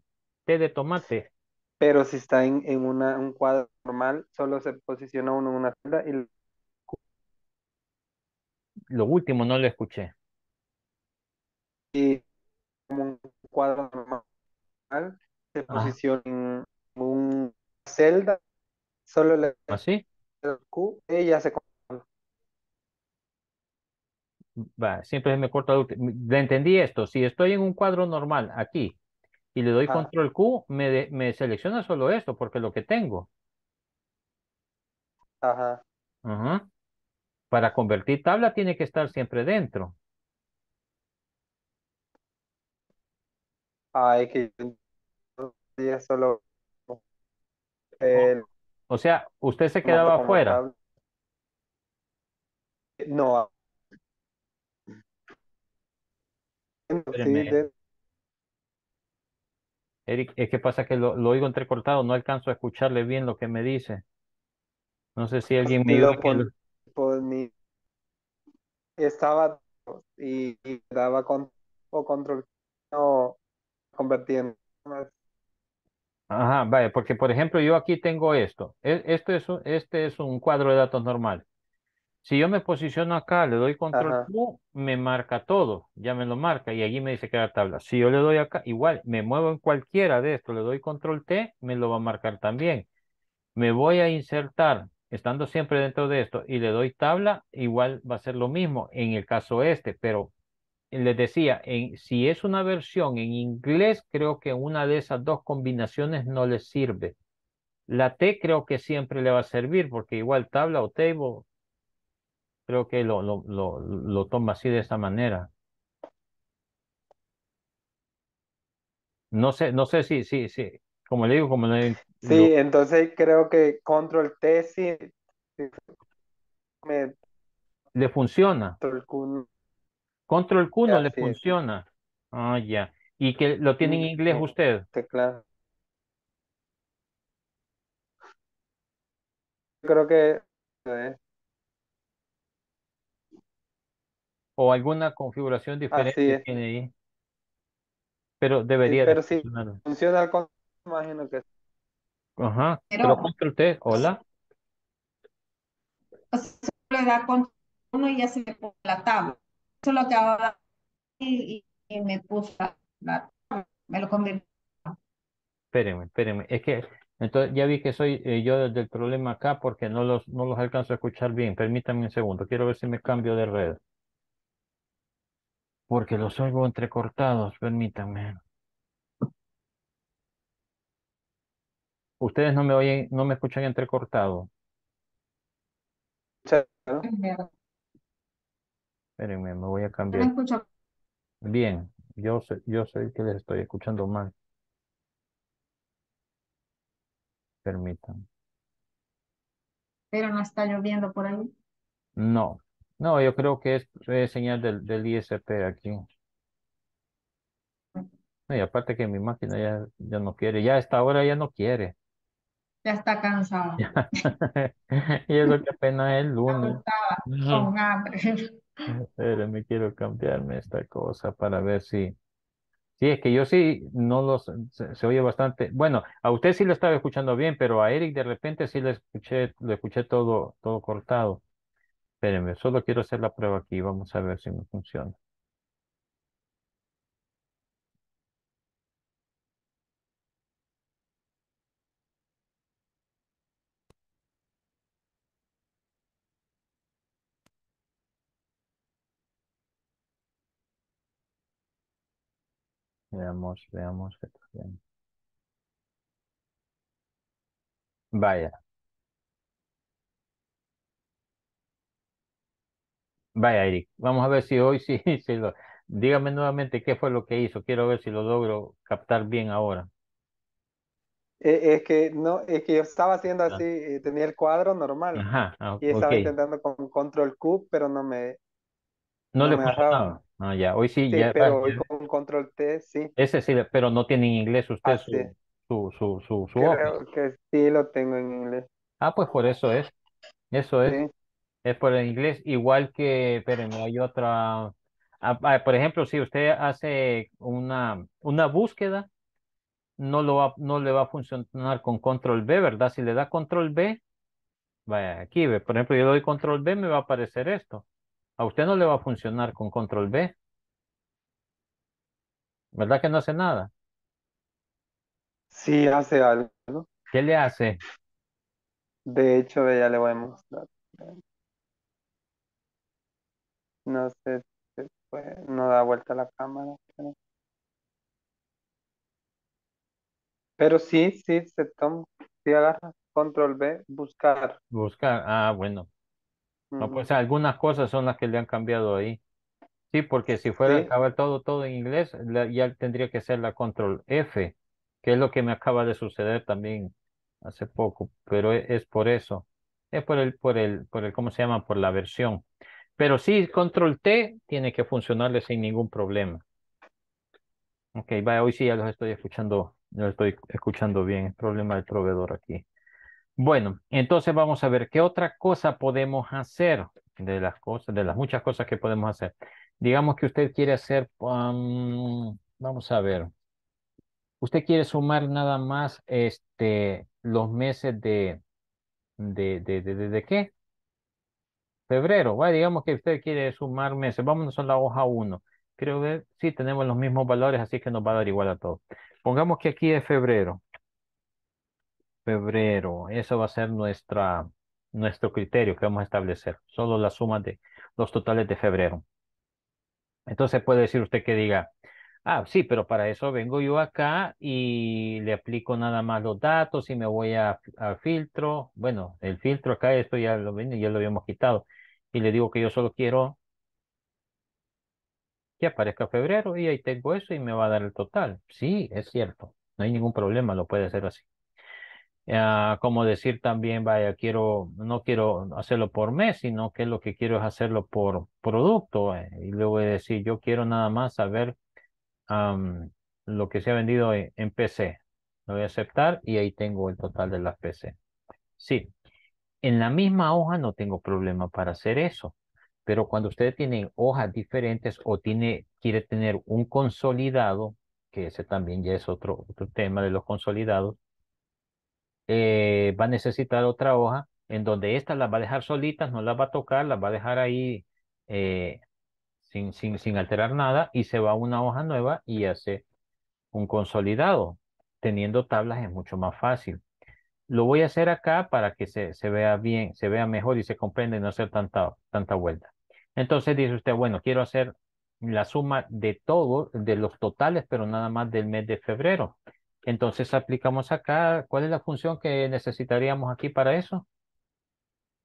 S1: T de tomate.
S5: Pero si está en, en una, un cuadro normal, solo se posiciona uno en una celda y
S1: Lo último no lo escuché.
S5: y como un cuadro normal se
S1: Ah.
S5: posiciona en una celda, solo le
S1: ¿Así?
S5: Q y ya se
S1: Va, siempre me el último. Le entendí esto. Si estoy en un cuadro normal aquí y le doy
S5: Ah.
S1: control Q, me, de- me selecciona solo esto porque es lo que tengo.
S5: Ajá.
S1: Ajá. Para convertir tabla tiene que estar siempre dentro.
S5: Ay, que yo solo el
S1: O sea, usted se quedaba afuera.
S5: tabla. No.
S1: Espéreme. Eric, es que pasa que lo, lo oigo entrecortado, no alcanzo a escucharle bien lo que me dice. No sé si alguien me ayuda. Que
S5: por mi- estaba y, y daba con, o control no convertiendo
S1: Ajá, vaya, porque por ejemplo yo aquí tengo esto. E- Esto es un, este es un cuadro de datos normal. Si yo me posiciono acá, le doy control
S5: Ajá.
S1: Q, me marca todo, ya me lo marca y allí me dice que la tabla. Si yo le doy acá, igual, me muevo en cualquiera de estos, le doy control T, me lo va a marcar también. Me voy a insertar, estando siempre dentro de esto, y le doy tabla, igual va a ser lo mismo en el caso este, pero les decía, en, si es una versión en inglés, creo que una de esas dos combinaciones no les sirve. La T creo que siempre le va a servir, porque igual tabla o table, creo que lo, lo, lo, lo toma así de esa manera. No sé, no sé si, si, si, como le digo, como le,
S5: Sí, entonces creo que control T sí, sí me
S1: le funciona.
S5: control
S1: Control Q no le funciona. Ah, ya. ¿Y que lo tiene en inglés
S5: sí.
S1: usted?
S5: teclado. Creo que eh,
S1: ¿O alguna configuración diferente tiene ahí? Pero debería de
S5: pero sí.
S1: funcionar.
S5: funciona al control, imagino que
S1: Ajá.
S2: Pero-
S1: Pero control T, hola.
S2: O sea, le da control uno y ya se le pone la tabla. Lo que ahora y, y- y me puso la, me lo convirtió.
S1: Espérenme, espérenme. Es que entonces ya vi que soy eh, yo del problema acá porque no los, no los alcanzo a escuchar bien. Permítanme un segundo. Quiero ver si me cambio de red. Porque los oigo entrecortados. Permítanme. Ustedes no me oyen, no me escuchan entrecortado.
S5: ¿no?
S1: Espérenme, me voy a cambiar.
S2: escucho,
S1: Bien, yo soy, yo el que les estoy escuchando mal. Permítanme.
S2: pero no está lloviendo por ahí.
S1: No, no, yo creo que es, es señal del, del ISP aquí. No, y aparte que mi máquina ya, ya no quiere, ya a esta hora ya no quiere.
S2: Ya está cansado.
S1: Y eso que apenas es el lunes.
S2: Con hambre.
S1: Espérenme, quiero cambiarme esta cosa para ver si. Sí, es que yo sí no los se, se oye bastante. Bueno, a usted sí lo estaba escuchando bien, pero a Eric de repente sí le escuché, le escuché todo, todo cortado. Espérenme, solo quiero hacer la prueba aquí. Vamos a ver si me funciona. Veamos, veamos. que está bien. Vaya. Vaya, Eric. Vamos a ver si hoy sí, sí lo. Dígame nuevamente qué fue lo que hizo. Quiero ver si lo logro captar bien ahora.
S5: Eh, Es que no, es que yo estaba haciendo
S1: Ah.
S5: así, eh, tenía el cuadro normal
S1: Ajá, ah,
S5: y estaba intentando con control Q, pero no me,
S1: No
S5: no
S1: le funcionaba. Ah, ya. Hoy sí,
S5: sí,
S1: ya.
S5: pero hoy con control T sí,
S1: Ese sí, pero no tiene en inglés usted su,
S5: es.
S1: su, su, su, su Office.
S5: creo que sí lo tengo en inglés.
S1: Ah, pues por eso es. Eso es.
S5: Sí,
S1: Es por el inglés. Igual que, espérenme, hay otra. ah, ah, por ejemplo, si usted hace una, una búsqueda, no, lo va, no le va a funcionar con control B, ¿verdad? Si le da control B, vaya, aquí ve. Por ejemplo, yo doy control B, me va a aparecer esto. A usted no le va a funcionar con control B. ¿Verdad que no hace nada?
S5: sí hace algo.
S1: ¿Qué le hace?
S5: De hecho, ya le voy a mostrar. No sé, si puede- no da vuelta la cámara. Pero, pero sí, sí, se toma. Sí agarra. Control B, buscar.
S1: Buscar. Ah, bueno. No, pues algunas cosas son las que le han cambiado ahí. Sí, porque si fuera
S5: Sí.
S1: acabar todo, todo en inglés, la- ya tendría que ser la control F, que es lo que me acaba de suceder también hace poco, pero e- es, por eso. Es por el, por el, por el, ¿cómo se llama? Por la versión. Pero sí, control T tiene que funcionarle sin ningún problema. Ok, vaya, hoy sí ya los estoy escuchando Lo estoy escuchando bien, el problema del proveedor aquí. Bueno, entonces vamos a ver qué otra cosa podemos hacer de las cosas, de las muchas cosas que podemos hacer. Digamos que usted quiere hacer, vamos a ver, usted quiere sumar nada más este, los meses de, de, de, de, de, qué? Febrero, bueno, digamos que usted quiere sumar meses, vámonos a la hoja 1. Creo que sí tenemos los mismos valores, así que nos va a dar igual a todos. Pongamos que aquí es febrero. Febrero, eso va a ser nuestra, nuestro criterio que vamos a establecer. Solo la suma de los totales de febrero. Entonces puede decir usted que diga, ah, sí, pero para eso vengo yo acá y le aplico nada más los datos y me voy a, a filtro. Bueno, el filtro acá, esto ya lo, ya lo habíamos quitado. Y le digo que yo solo quiero que aparezca febrero y ahí tengo eso y me va a dar el total. Sí, es cierto. No hay ningún problema, lo puede hacer así. Ah, como decir también, vaya, quiero, no quiero hacerlo por mes, sino que lo que quiero es hacerlo por producto. eh, y luego decir, yo quiero nada más saber lo que se ha vendido en, en PC. Lo voy a aceptar y ahí tengo el total de las PC. Sí, en la misma hoja no tengo problema para hacer eso. Pero cuando ustedes tienen hojas diferentes o tiene, quiere tener un consolidado, que ese también ya es otro, otro tema de los consolidados, eh, va a necesitar otra hoja en donde esta las va a dejar solitas, no las va a tocar, las va a dejar ahí eh, sin, sin, sin alterar nada y se va a una hoja nueva y hace un consolidado. Teniendo tablas es mucho más fácil. Lo voy a hacer acá para que se, se vea bien, se vea mejor y se comprenda y no hacer tanta, tanta vuelta. Entonces dice usted, bueno, quiero hacer la suma de todo, de los totales, pero nada más del mes de febrero. Entonces aplicamos acá, ¿cuál es la función que necesitaríamos aquí para eso?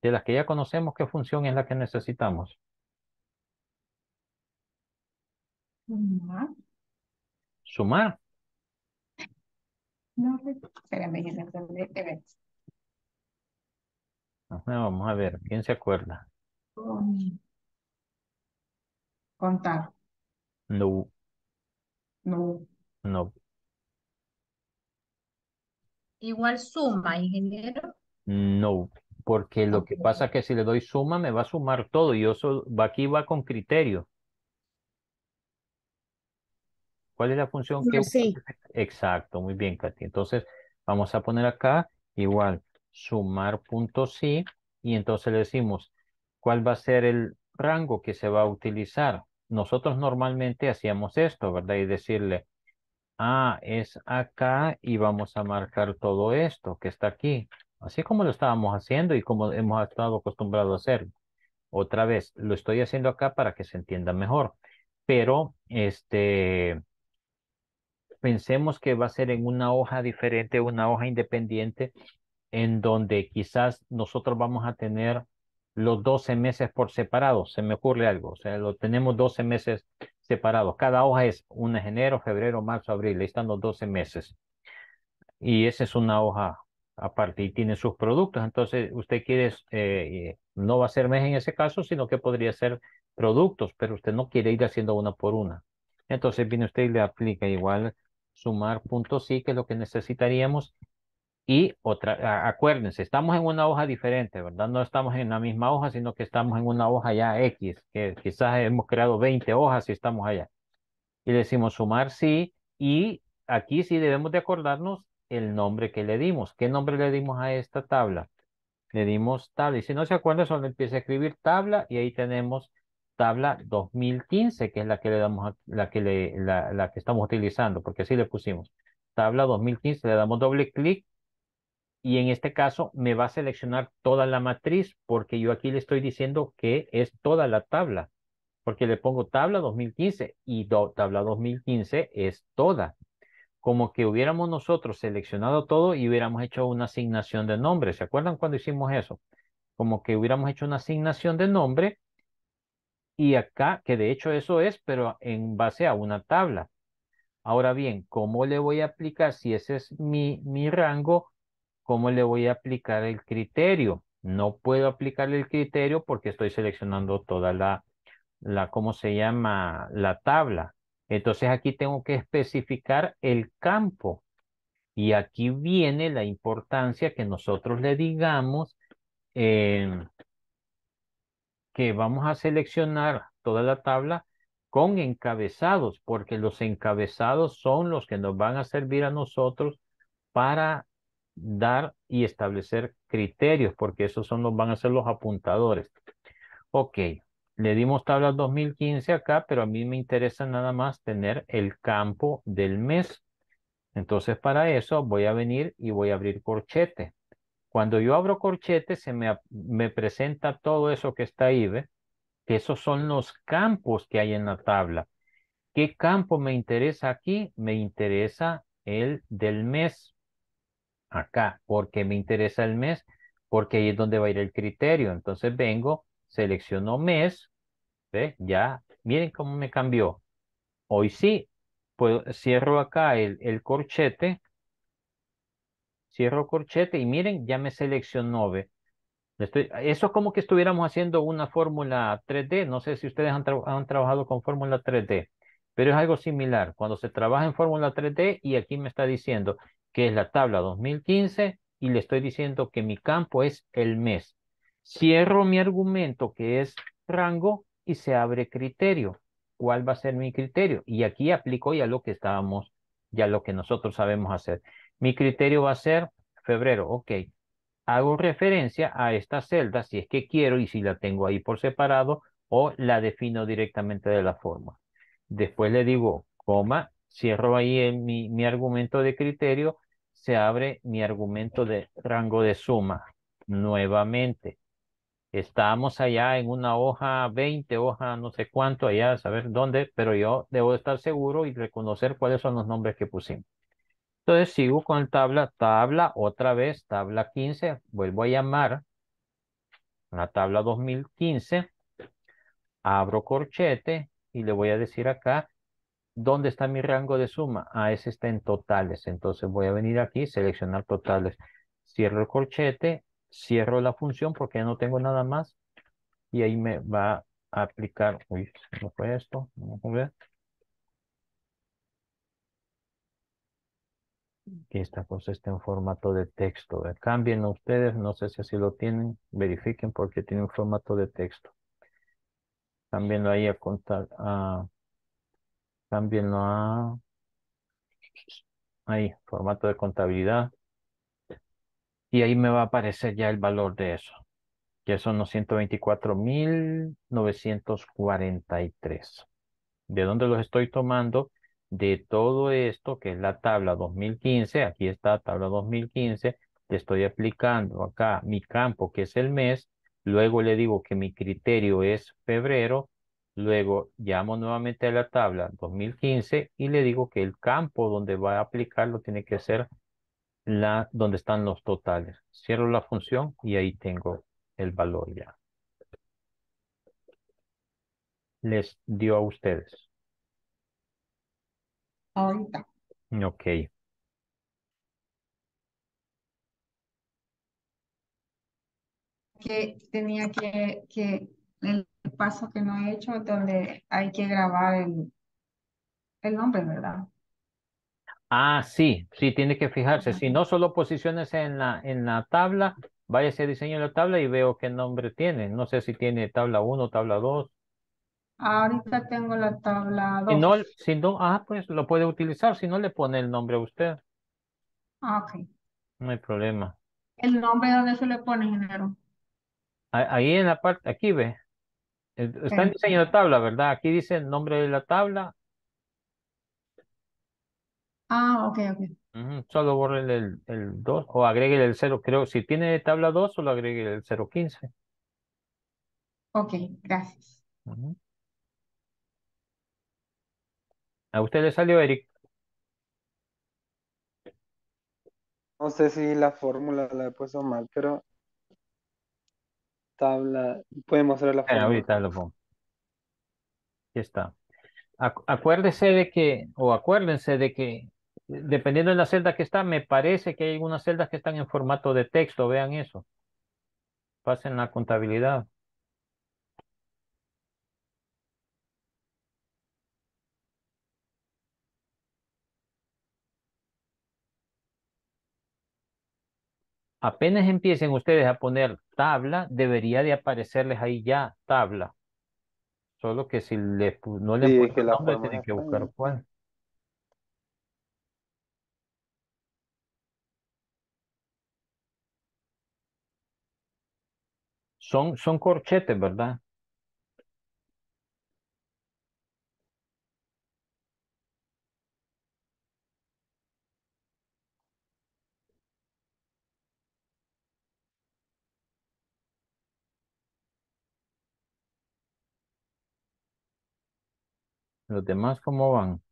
S1: De las que ya conocemos, ¿qué función es la que necesitamos?
S2: Sumar.
S1: Sumar.
S2: No, espérame, espérame.
S1: Vamos a ver, ¿quién se acuerda?
S2: Con- Contar.
S1: No,
S2: No.
S1: no,
S6: Igual suma, ingeniero.
S1: no. Porque lo que pasa es que si le doy suma, me va a sumar todo y eso va aquí va con criterio. ¿Cuál es la función que
S6: Sí.
S1: Exacto, muy bien, Katy. Entonces, vamos a poner acá igual sumar punto sí y entonces le decimos cuál va a ser el rango que se va a utilizar. Nosotros normalmente hacíamos esto, ¿verdad? Y decirle, ah, es acá y vamos a marcar todo esto que está aquí. Así como lo estábamos haciendo y como hemos estado acostumbrados a hacer. Otra vez, lo estoy haciendo acá para que se entienda mejor. Pero, este pensemos que va a ser en una hoja diferente, una hoja independiente, en donde quizás nosotros vamos a tener los 12 meses por separado. Se me ocurre algo, o sea, lo tenemos 12 meses separados. Cada hoja es un enero, febrero, marzo, abril. Ahí están los 12 meses. Y esa es una hoja aparte y tiene sus productos. Entonces, usted quiere, eh, no va a ser mes en ese caso, sino que podría ser productos, pero usted no quiere ir haciendo una por una. Entonces viene usted y le aplica igual sumar punto sí, que es lo que necesitaríamos. Y otra, acuérdense, estamos en una hoja diferente, ¿verdad? No estamos en la misma hoja, sino que estamos en una hoja ya X, que quizás hemos creado 20 hojas y estamos allá. Y decimos sumar sí, y aquí sí debemos de acordarnos el nombre que le dimos. ¿Qué nombre le dimos a esta tabla? Le dimos tabla, y si no se acuerda, solo empieza a escribir tabla, y ahí tenemos tabla 2015, que es la que le damos, la que le, la, la que estamos utilizando, porque así le pusimos. Tabla 2015, le damos doble clic y en este caso me va a seleccionar toda la matriz porque yo aquí le estoy diciendo que es toda la tabla, porque le pongo tabla 2015 y do- tabla 2015 es toda. Como que hubiéramos nosotros seleccionado todo y hubiéramos hecho una asignación de nombre. ¿Se acuerdan cuando hicimos eso? Como que hubiéramos hecho una asignación de nombre y acá, que de hecho eso es, pero en base a una tabla. Ahora bien, ¿cómo le voy a aplicar si ese es mi, mi rango? ¿Cómo le voy a aplicar el criterio? No puedo aplicarle el criterio porque estoy seleccionando toda la, la, ¿cómo se llama? La tabla. Entonces aquí tengo que especificar el campo Y aquí viene la importancia que nosotros le digamos eh, que vamos a seleccionar toda la tabla con encabezados, porque los encabezados son los que nos van a servir a nosotros para dar y establecer criterios, porque esos son los van a ser los apuntadores. Ok, le dimos tabla 2015 acá, pero a mí me interesa nada más tener el campo del mes. Entonces, para eso voy a venir y voy a abrir corchete. Cuando yo abro corchete, se me, me presenta todo eso que está ahí, ¿ve? Que esos son los campos que hay en la tabla. ¿Qué campo me interesa aquí? Me interesa el del mes. Acá, porque me interesa el mes, porque ahí es donde va a ir el criterio. Entonces vengo, selecciono mes, ¿ve? Ya, miren cómo me cambió. Hoy sí, puedo, cierro acá el, el corchete cierro corchete y miren, ya me seleccionó, ¿ve? Eso es como que estuviéramos haciendo una fórmula 3D. No sé si ustedes han, han trabajado con fórmula 3D, pero es algo similar. Cuando se trabaja en fórmula 3D y aquí me está diciendo que es la tabla 2015 y le estoy diciendo que mi campo es el mes. Cierro mi argumento que es rango y se abre criterio. ¿Cuál va a ser mi criterio? Y aquí aplico ya lo que estábamos, ya lo que nosotros sabemos hacer. Mi criterio va a ser febrero, ok. Hago referencia a esta celda si es que quiero y si la tengo ahí por separado o la defino directamente de la forma. Después le digo, coma, cierro ahí mi, mi argumento de criterio, se abre mi argumento de rango de suma. Nuevamente, estamos allá en una hoja 20, hoja no sé cuánto, allá a saber dónde, pero yo debo estar seguro y reconocer cuáles son los nombres que pusimos. Entonces sigo con tabla, tabla, otra vez, tabla 15, vuelvo a llamar la tabla 2015, abro corchete y le voy a decir acá, ¿dónde está mi rango de suma? Ah, ese está en totales, entonces voy a venir aquí, seleccionar totales, cierro el corchete, cierro la función porque ya no tengo nada más y ahí me va a aplicar, uy, ¿no fue esto? Vamos a ver. que esta cosa está en formato de texto. Cambien ustedes, no sé si así lo tienen, verifiquen porque tiene un formato de texto. Cámbienlo ahí a contar, cámbienlo a, ahí, formato de contabilidad. Y ahí me va a aparecer ya el valor de eso, que son los 124.943. ¿De dónde los estoy tomando? de todo esto, que es la tabla 2015, aquí está tabla 2015, le estoy aplicando acá mi campo, que es el mes, luego le digo que mi criterio es febrero, luego llamo nuevamente a la tabla 2015 y le digo que el campo donde va a aplicarlo tiene que ser la donde están los totales. Cierro la función y ahí tengo el valor ya. Les dio a ustedes
S2: ahorita.
S1: Ok.
S2: Que tenía que, que el paso que no he hecho donde hay que grabar el, el nombre, ¿verdad?
S1: Ah, sí, sí, tiene que fijarse. Si no, solo posiciones en la, en la tabla, vaya a diseño de la tabla y veo qué nombre tiene. No sé si tiene tabla 1, tabla 2.
S2: Ahorita tengo la tabla 2.
S1: Si no, si no, ah, pues lo puede utilizar. Si no, le pone el nombre a usted.
S2: Ah, ok.
S1: No hay problema.
S2: ¿El nombre dónde se le pone, ingeniero?
S1: Ahí en la parte, aquí ve. Está en diseño de tabla, ¿verdad? Aquí dice el nombre de la tabla.
S2: Ah, ok, ok.
S1: Solo borre el, el 2 o agregue el 0. Creo, si tiene tabla 2, solo agregue el 015.
S2: Ok, gracias.
S1: ¿A usted le salió, Eric?
S5: No sé si la fórmula la he puesto mal, pero tabla, puede mostrar la fórmula.
S1: ahorita lo pongo. Aquí está. acuérdese de que, o acuérdense de que, dependiendo de la celda que está, me parece que hay algunas celdas que están en formato de texto, vean eso. Pasen la contabilidad. Apenas empiecen ustedes a poner tabla, debería de aparecerles ahí ya tabla. Solo que si le, pu- no le
S5: Sí, que la
S1: nombre, tienen que buscar cuál. Son, son corchetes, ¿verdad? Los demás, ¿cómo van?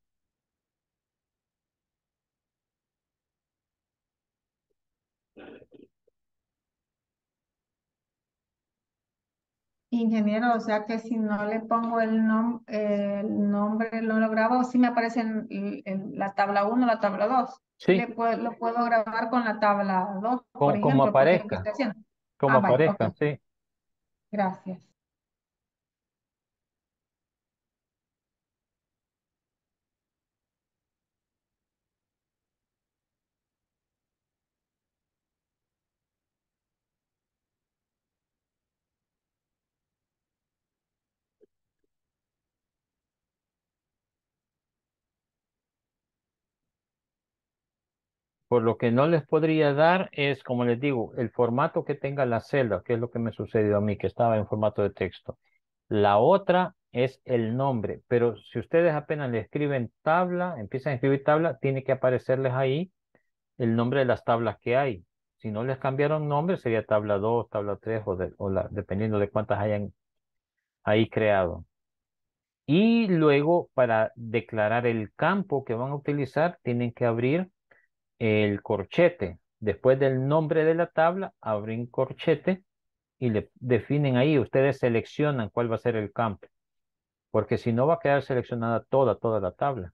S2: Ingeniero, o sea que si no le pongo el, nom- el nombre, no lo grabo, sí me aparece en, en la tabla 1, la tabla 2.
S1: Sí,
S2: puedo, lo puedo grabar con la tabla 2, por
S1: como, aparezca, como
S2: Ah,
S1: aparezca,
S2: ok,
S1: sí.
S2: gracias.
S1: Por lo que no les podría dar es, como les digo, el formato que tenga la celda, que es lo que me sucedió a mí, que estaba en formato de texto. La otra es el nombre, pero si ustedes apenas le escriben tabla, empiezan a escribir tabla, tiene que aparecerles ahí el nombre de las tablas que hay. Si no les cambiaron nombre, sería tabla 2, tabla 3 o, de- dependiendo de cuántas hayan ahí creado. Y luego, para declarar el campo que van a utilizar, tienen que abrir el corchete. Después del nombre de la tabla, abren corchete y le definen ahí. Ustedes seleccionan cuál va a ser el campo, porque si no va a quedar seleccionada toda, toda la tabla.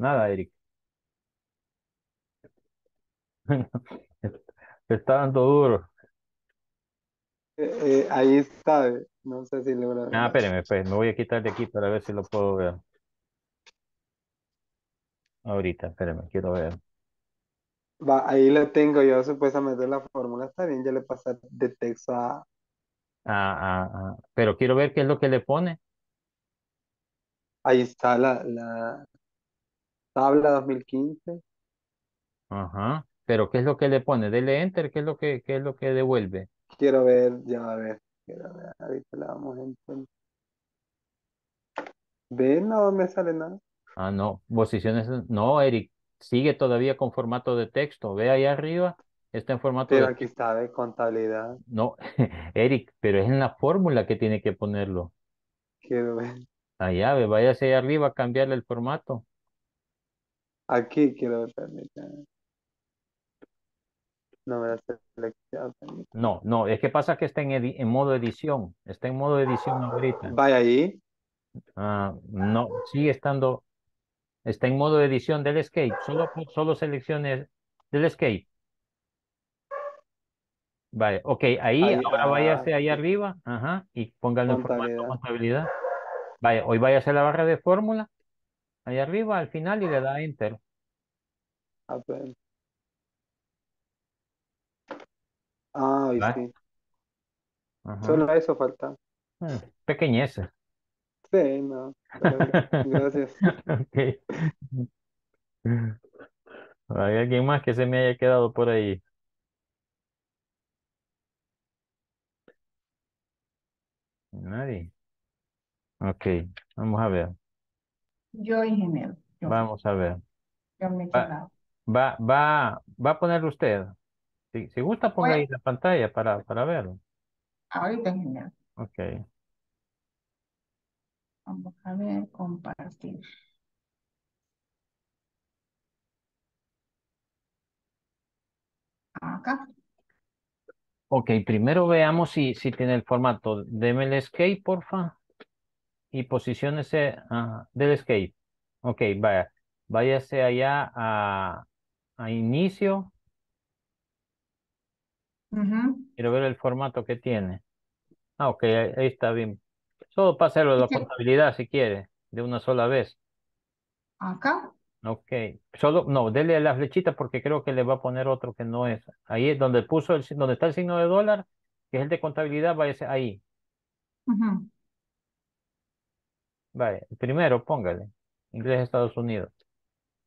S1: Nada, Eric. Está dando duro.
S5: Eh, eh, ahí está, eh, no sé si logra.
S1: Ah, espérenme, pues, me voy a quitar de aquí para ver si lo puedo ver. Ahorita, espérenme, quiero ver.
S5: Va, ahí le tengo yo supuestamente la fórmula, está bien, ya le pasé de texto a,
S1: Ah, ah, ah. Pero quiero ver qué es lo que le pone.
S5: ahí está la, la tabla 2015,
S1: Ajá. Pero qué es lo que le pone. Dele enter, qué es lo que, qué es lo que devuelve.
S5: quiero ver, ya a ver, quiero ver, ahorita la vamos a entender. Ve, no me sale nada.
S1: Ah, no. Posiciones. No, Eric. Sigue todavía con formato de texto. Ve ahí arriba. Está en formato
S5: Pero
S1: de
S5: aquí está, de contabilidad,
S1: No, Eric, pero es en la fórmula que tiene que ponerlo.
S5: quiero ver.
S1: Allá, ve, váyase ahí arriba a cambiarle el formato.
S5: Aquí quiero ver, permítame. No me da selección.
S1: No, no, es que pasa que está en, edi- en modo edición. Está en modo edición ahorita.
S5: Vaya ahí,
S1: Ah, no, sigue estando. Está en modo edición del escape. Solo, solo selecciones del escape. Vale, ok, ahí,
S5: Ahí,
S1: ahora
S5: ah,
S1: váyase ahí arriba, ajá, y póngale en formato
S5: Contabilidad.
S1: Vaya, hoy váyase a la barra de fórmula, ahí arriba al final y le da enter.
S5: a ver. Ah,
S1: ¿vale?
S5: sí.
S1: Ajá.
S5: Solo eso falta.
S1: Mm, Pequeñeces.
S5: Sí, no. gracias.
S1: Ok. ¿Hay alguien más que se me haya quedado por ahí? Nadie. Ok, vamos a ver.
S2: Yo, ingeniero, yo,
S1: Vamos a ver.
S2: yo me he
S1: Va-
S2: quedado.
S1: Va, va, va a poner usted. Si, si gusta, ponga ahí la pantalla para, para verlo.
S2: Ahorita, ingeniero.
S1: Ok.
S2: Vamos a ver, compartir. Acá.
S1: Ok, primero veamos si, si tiene el formato. Deme el escape, porfa. Y posiciónese ah, del escape. Ok, vaya. Váyase allá a, a inicio. Quiero ver el formato que tiene. Ah, ok, ahí, ahí está bien. Solo pásalo de la contabilidad si quiere, de una sola vez.
S2: Acá.
S1: Ok, solo, no, dele la flechita porque creo que le va a poner otro que no es. Ahí es donde puso el, donde está el signo de dólar, que es el de contabilidad, váyase ahí. Vaya, el primero póngale. Inglés Estados Unidos.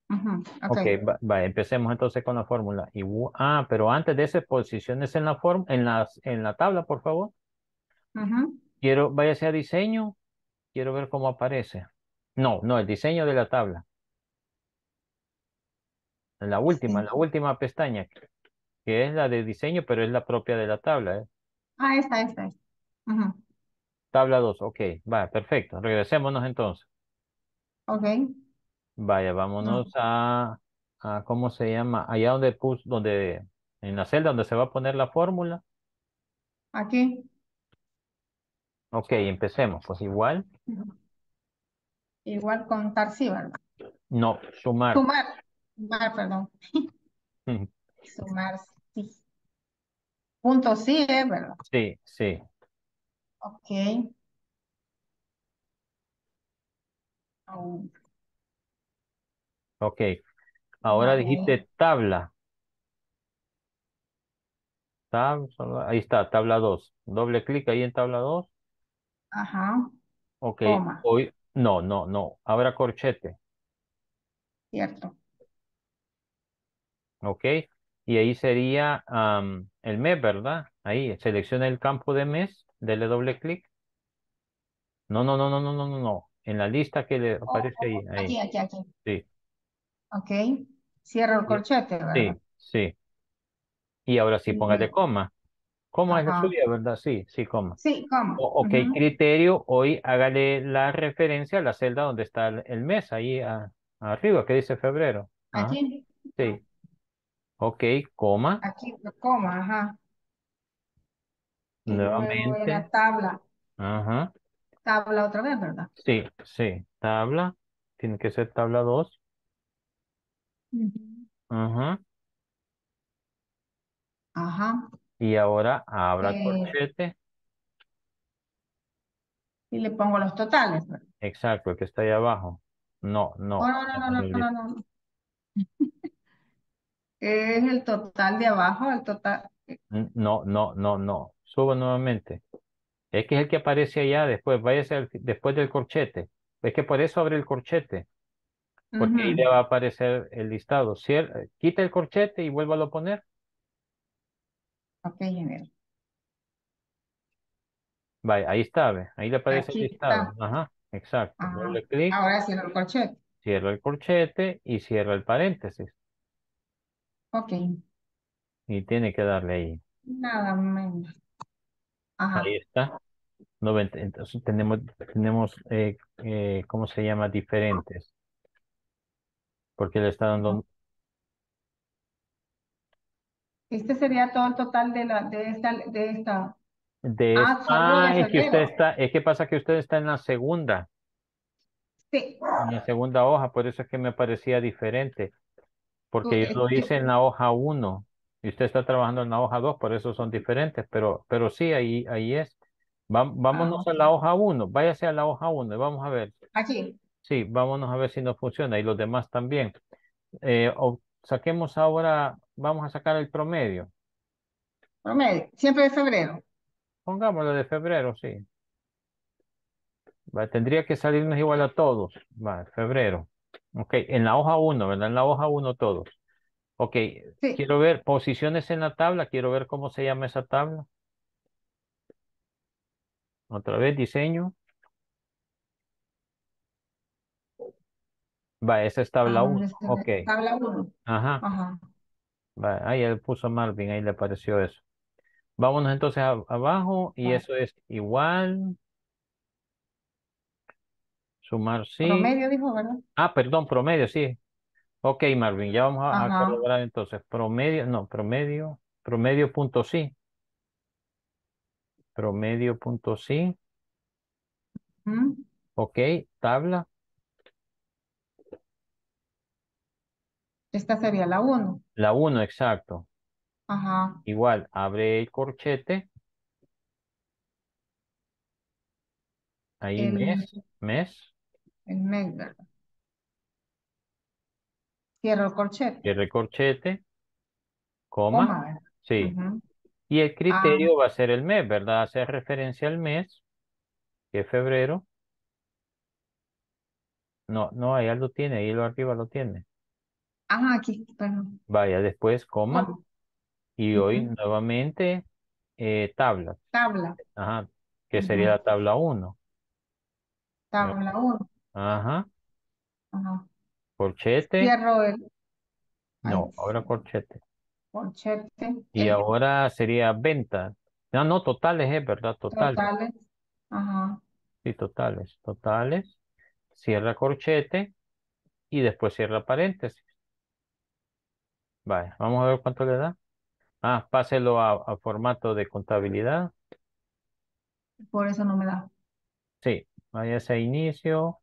S2: Ujú. Ok.
S1: Ok, va, empecemos entonces con la fórmula. Ah, pero antes de ese, posiciones en la forma, en las, en la tabla, por favor.
S2: Ujú.
S1: Quiero, váyase a diseño. Quiero ver cómo aparece. No, no, el diseño de la tabla. La última, en la
S2: Sí.
S1: última pestaña, que es la de diseño, pero es la propia de la tabla, ¿eh?
S2: Ah, esta, esta, esta.
S1: Tabla 2, ok, va, perfecto. Regresémonos entonces.
S2: Ok.
S1: Vaya, vámonos a, a, ¿cómo se llama? Allá donde puso, donde, en la celda donde se va a poner la fórmula.
S2: Aquí.
S1: Ok, empecemos. Pues igual.
S2: Igual contar, sí, ¿verdad?
S1: no, sumar.
S2: Sumar. Sumar, perdón. Sumar, sí. Punto sí, ¿eh? ¿Verdad?
S1: Sí, sí.
S2: Ok. Au.
S1: Ok. Ahora dijiste tabla. Tab, ahí está, tabla 2. Doble clic ahí en tabla 2.
S2: Ajá.
S1: Ok, hoy, no, no, no. Abra corchete.
S2: Cierto.
S1: Ok. Y ahí sería el mes, ¿verdad? Ahí, selecciona el campo de mes, dele doble clic. No, no, no, no, no, no, no, no. En la lista que le
S2: Oh,
S1: aparece ahí,
S2: oh,
S1: ahí.
S2: aquí, aquí, aquí.
S1: Sí,
S2: Ok. Cierro el corchete, ¿verdad?
S1: sí, sí. Y ahora sí, póngale
S2: le-
S1: coma. Coma es la
S2: Ajá.
S1: suya, ¿verdad? Sí, sí, coma.
S2: Sí, ¿cómo?
S1: O- ok, criterio, hoy hágale la referencia a la celda donde está el, el mes, ahí a- arriba, que dice febrero. Ajá,
S2: Aquí,
S1: sí. Ok, coma,
S2: aquí, coma, ajá. Y luego
S1: nuevamente.
S2: era tabla.
S1: Ajá,
S2: Tabla otra vez, ¿verdad?
S1: sí, sí. Tabla, tiene que ser tabla 2.
S2: Ujú.
S1: Ajá.
S2: Ajá.
S1: Y ahora abra
S2: Eh,
S1: corchete.
S2: y le pongo los totales, ¿verdad?
S1: Exacto, el que está ahí abajo. No,
S2: Oh,
S1: no.
S2: no, no, no, no, no, no, no. Es el total de abajo, el total.
S1: No, no, no, no. Suba nuevamente. Es que es el que aparece allá después. Váyase al- después del corchete. Es que por eso abre el corchete. Porque ahí le va a aparecer el listado. Cier- quita el corchete y vuélvalo a poner.
S2: Ok, ingeniero.
S1: Vaya, ahí está, ve. Ahí le aparece el listado.
S2: está.
S1: Ajá, exacto.
S2: Ajá.
S1: Clic,
S2: Ahora cierro el corchete.
S1: cierra el corchete y cierra el paréntesis.
S2: Ok.
S1: Y tiene que darle ahí.
S2: Nada menos. Ajá.
S1: Ahí está. 90. Entonces tenemos, tenemos eh, eh, ¿cómo se llama? Diferentes. Porque le está dando
S2: Este sería todo el total de la, de esta, de esta.
S1: de
S2: Ah,
S1: esta- Ah, es que usted está, es que pasa que usted está en la segunda,
S2: Sí.
S1: en la segunda hoja, por eso es que me parecía diferente. Porque yo
S2: Eh,
S1: lo hice en la hoja 1 y usted está trabajando en la hoja 2, por eso son diferentes, pero, pero sí, ahí, ahí es. Va- vámonos
S2: Ah,
S1: a la hoja 1, váyase a la hoja 1 y vamos a ver.
S2: Aquí.
S1: Sí, vámonos a ver si nos funciona y los demás también. Eh, o saquemos ahora, vamos a sacar el promedio.
S2: Promedio. Siempre de febrero.
S1: Pongámoslo de febrero, sí. Va, tendría que salirnos igual a todos. Va, febrero. Ok, en la hoja 1, ¿verdad? En la hoja 1 todos. Ok,
S2: Sí.
S1: quiero ver posiciones en la tabla, quiero ver cómo se llama esa tabla. Otra vez, diseño. Va, esa es tabla
S2: Ah,
S1: 1.
S2: es que
S1: Ok.
S2: Tabla 1.
S1: Ajá.
S2: Ajá.
S1: Va, ahí él puso Marvin, ahí le apareció eso. Vámonos entonces a- abajo y
S2: Va.
S1: eso es igual. Sumar sí.
S2: Promedio dijo, ¿verdad?
S1: Ah, perdón, promedio, sí. Ok, Marvin, ya vamos a, a corroborar entonces. Promedio, no, promedio, promedio punto sí. Promedio punto sí. Ok, tabla.
S2: Esta sería la 1.
S1: La 1, exacto.
S2: Ajá.
S1: Igual, abre el corchete. Ahí
S2: El-
S1: mes, mes,
S2: El mes, ¿verdad? Cierro el corchete.
S1: cierre corchete, coma, sí. Y el
S2: Ah.
S1: criterio va a ser el mes, ¿verdad? Hacer referencia al mes, que es febrero. No, no, allá lo tiene, ahí lo arriba lo tiene.
S2: Ajá, aquí, perdón.
S1: Vaya, después coma.
S2: Coma.
S1: Y hoy nuevamente eh, tabla.
S2: Tabla.
S1: Ajá. Que sería la tabla 1.
S2: Tabla 1.
S1: Ajá.
S2: Ajá.
S1: Corchete.
S2: Cierro el
S1: No,
S2: Ay.
S1: ahora corchete.
S2: corchete.
S1: Y
S2: El
S1: ahora sería venta. No, no, totales es, ¿verdad? Totales.
S2: totales. Ajá.
S1: Sí, totales. Totales. Cierra corchete. Y después cierra paréntesis. Vale, vamos a ver cuánto le da. Ah, páselo a, a formato de contabilidad.
S2: Por eso no me da.
S1: Sí, váyase a inicio,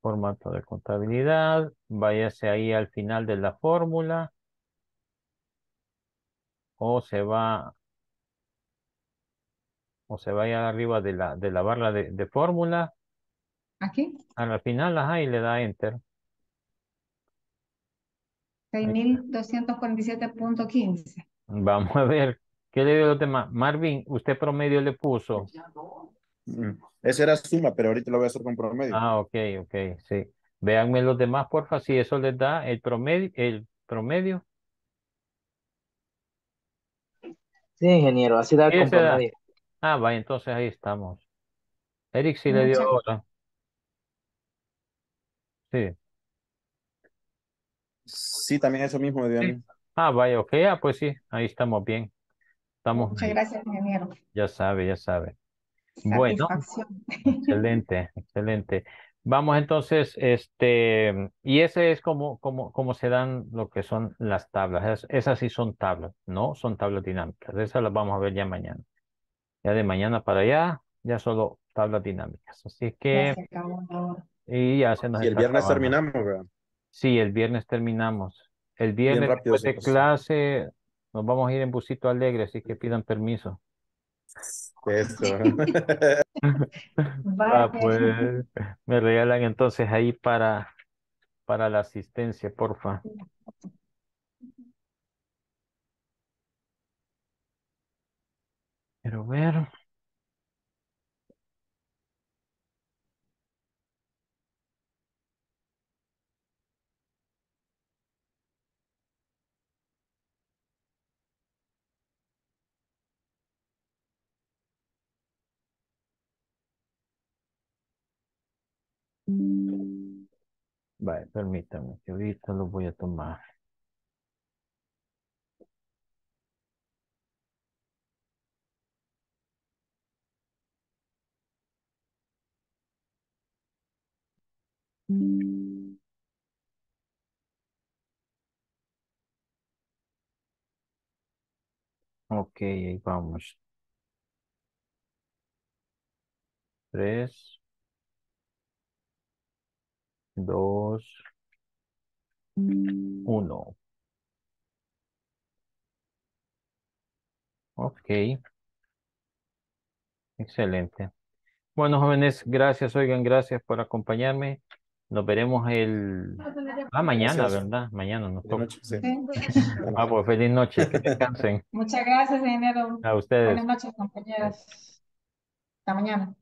S1: formato de contabilidad, váyase ahí al final de la fórmula o se va o se vaya arriba de la, de la barra de, de fórmula
S2: Aquí.
S1: a la final, ajá, y le da enter.
S2: 6.247.15.
S1: Vamos a ver, ¿qué le dio los demás? Marvin, usted promedio le puso.
S4: Mm. Esa era suma, pero ahorita lo voy a hacer con promedio.
S1: Ah, ok, ok, sí. Véanme los demás, porfa, si eso les da el promedio, el promedio.
S7: Sí, ingeniero, así da
S1: Sí, da.
S7: promedio.
S1: Ah, vaya, entonces ahí estamos. Eric sí le dio ahora. Sí.
S4: Sí, también eso mismo me dio a mí.
S1: Ah, vaya, ok, ah, pues sí, ahí estamos bien. Estamos
S2: Muchas gracias, ingeniero.
S1: Ya sabe, ya sabe. Bueno, excelente, excelente. Vamos entonces, este, y ese es como, como, como se dan lo que son las tablas. Es- esas sí son tablas, no son tablas dinámicas. Esas las vamos a ver ya mañana. Ya de mañana para allá, ya solo tablas dinámicas. Así
S2: Ya
S1: que, y ya se nos
S4: Y el viernes
S1: acabando.
S4: terminamos, ¿verdad?
S1: Sí, el viernes terminamos. El viernes
S4: rápido
S1: después
S4: se
S1: de clase nos vamos a ir en busito alegre, así que pidan permiso.
S4: Eso.
S1: Ah, pues me regalan entonces ahí para, para la asistencia, porfa. Quiero ver. Vale, permítame, que ahorita lo voy a tomar. Ok, ahí vamos. Tres, dos, uno. Ok, excelente. Bueno, jóvenes, gracias, oigan, gracias por acompañarme. Nos veremos el... Ah, mañana,
S4: Gracias.
S1: ¿verdad? Mañana nos toca.
S4: noche,
S2: sí.
S1: Ah, pues feliz noche, que descansen.
S2: Muchas gracias, ingeniero.
S1: A ustedes.
S2: Buenas noches, compañeros. Hasta mañana.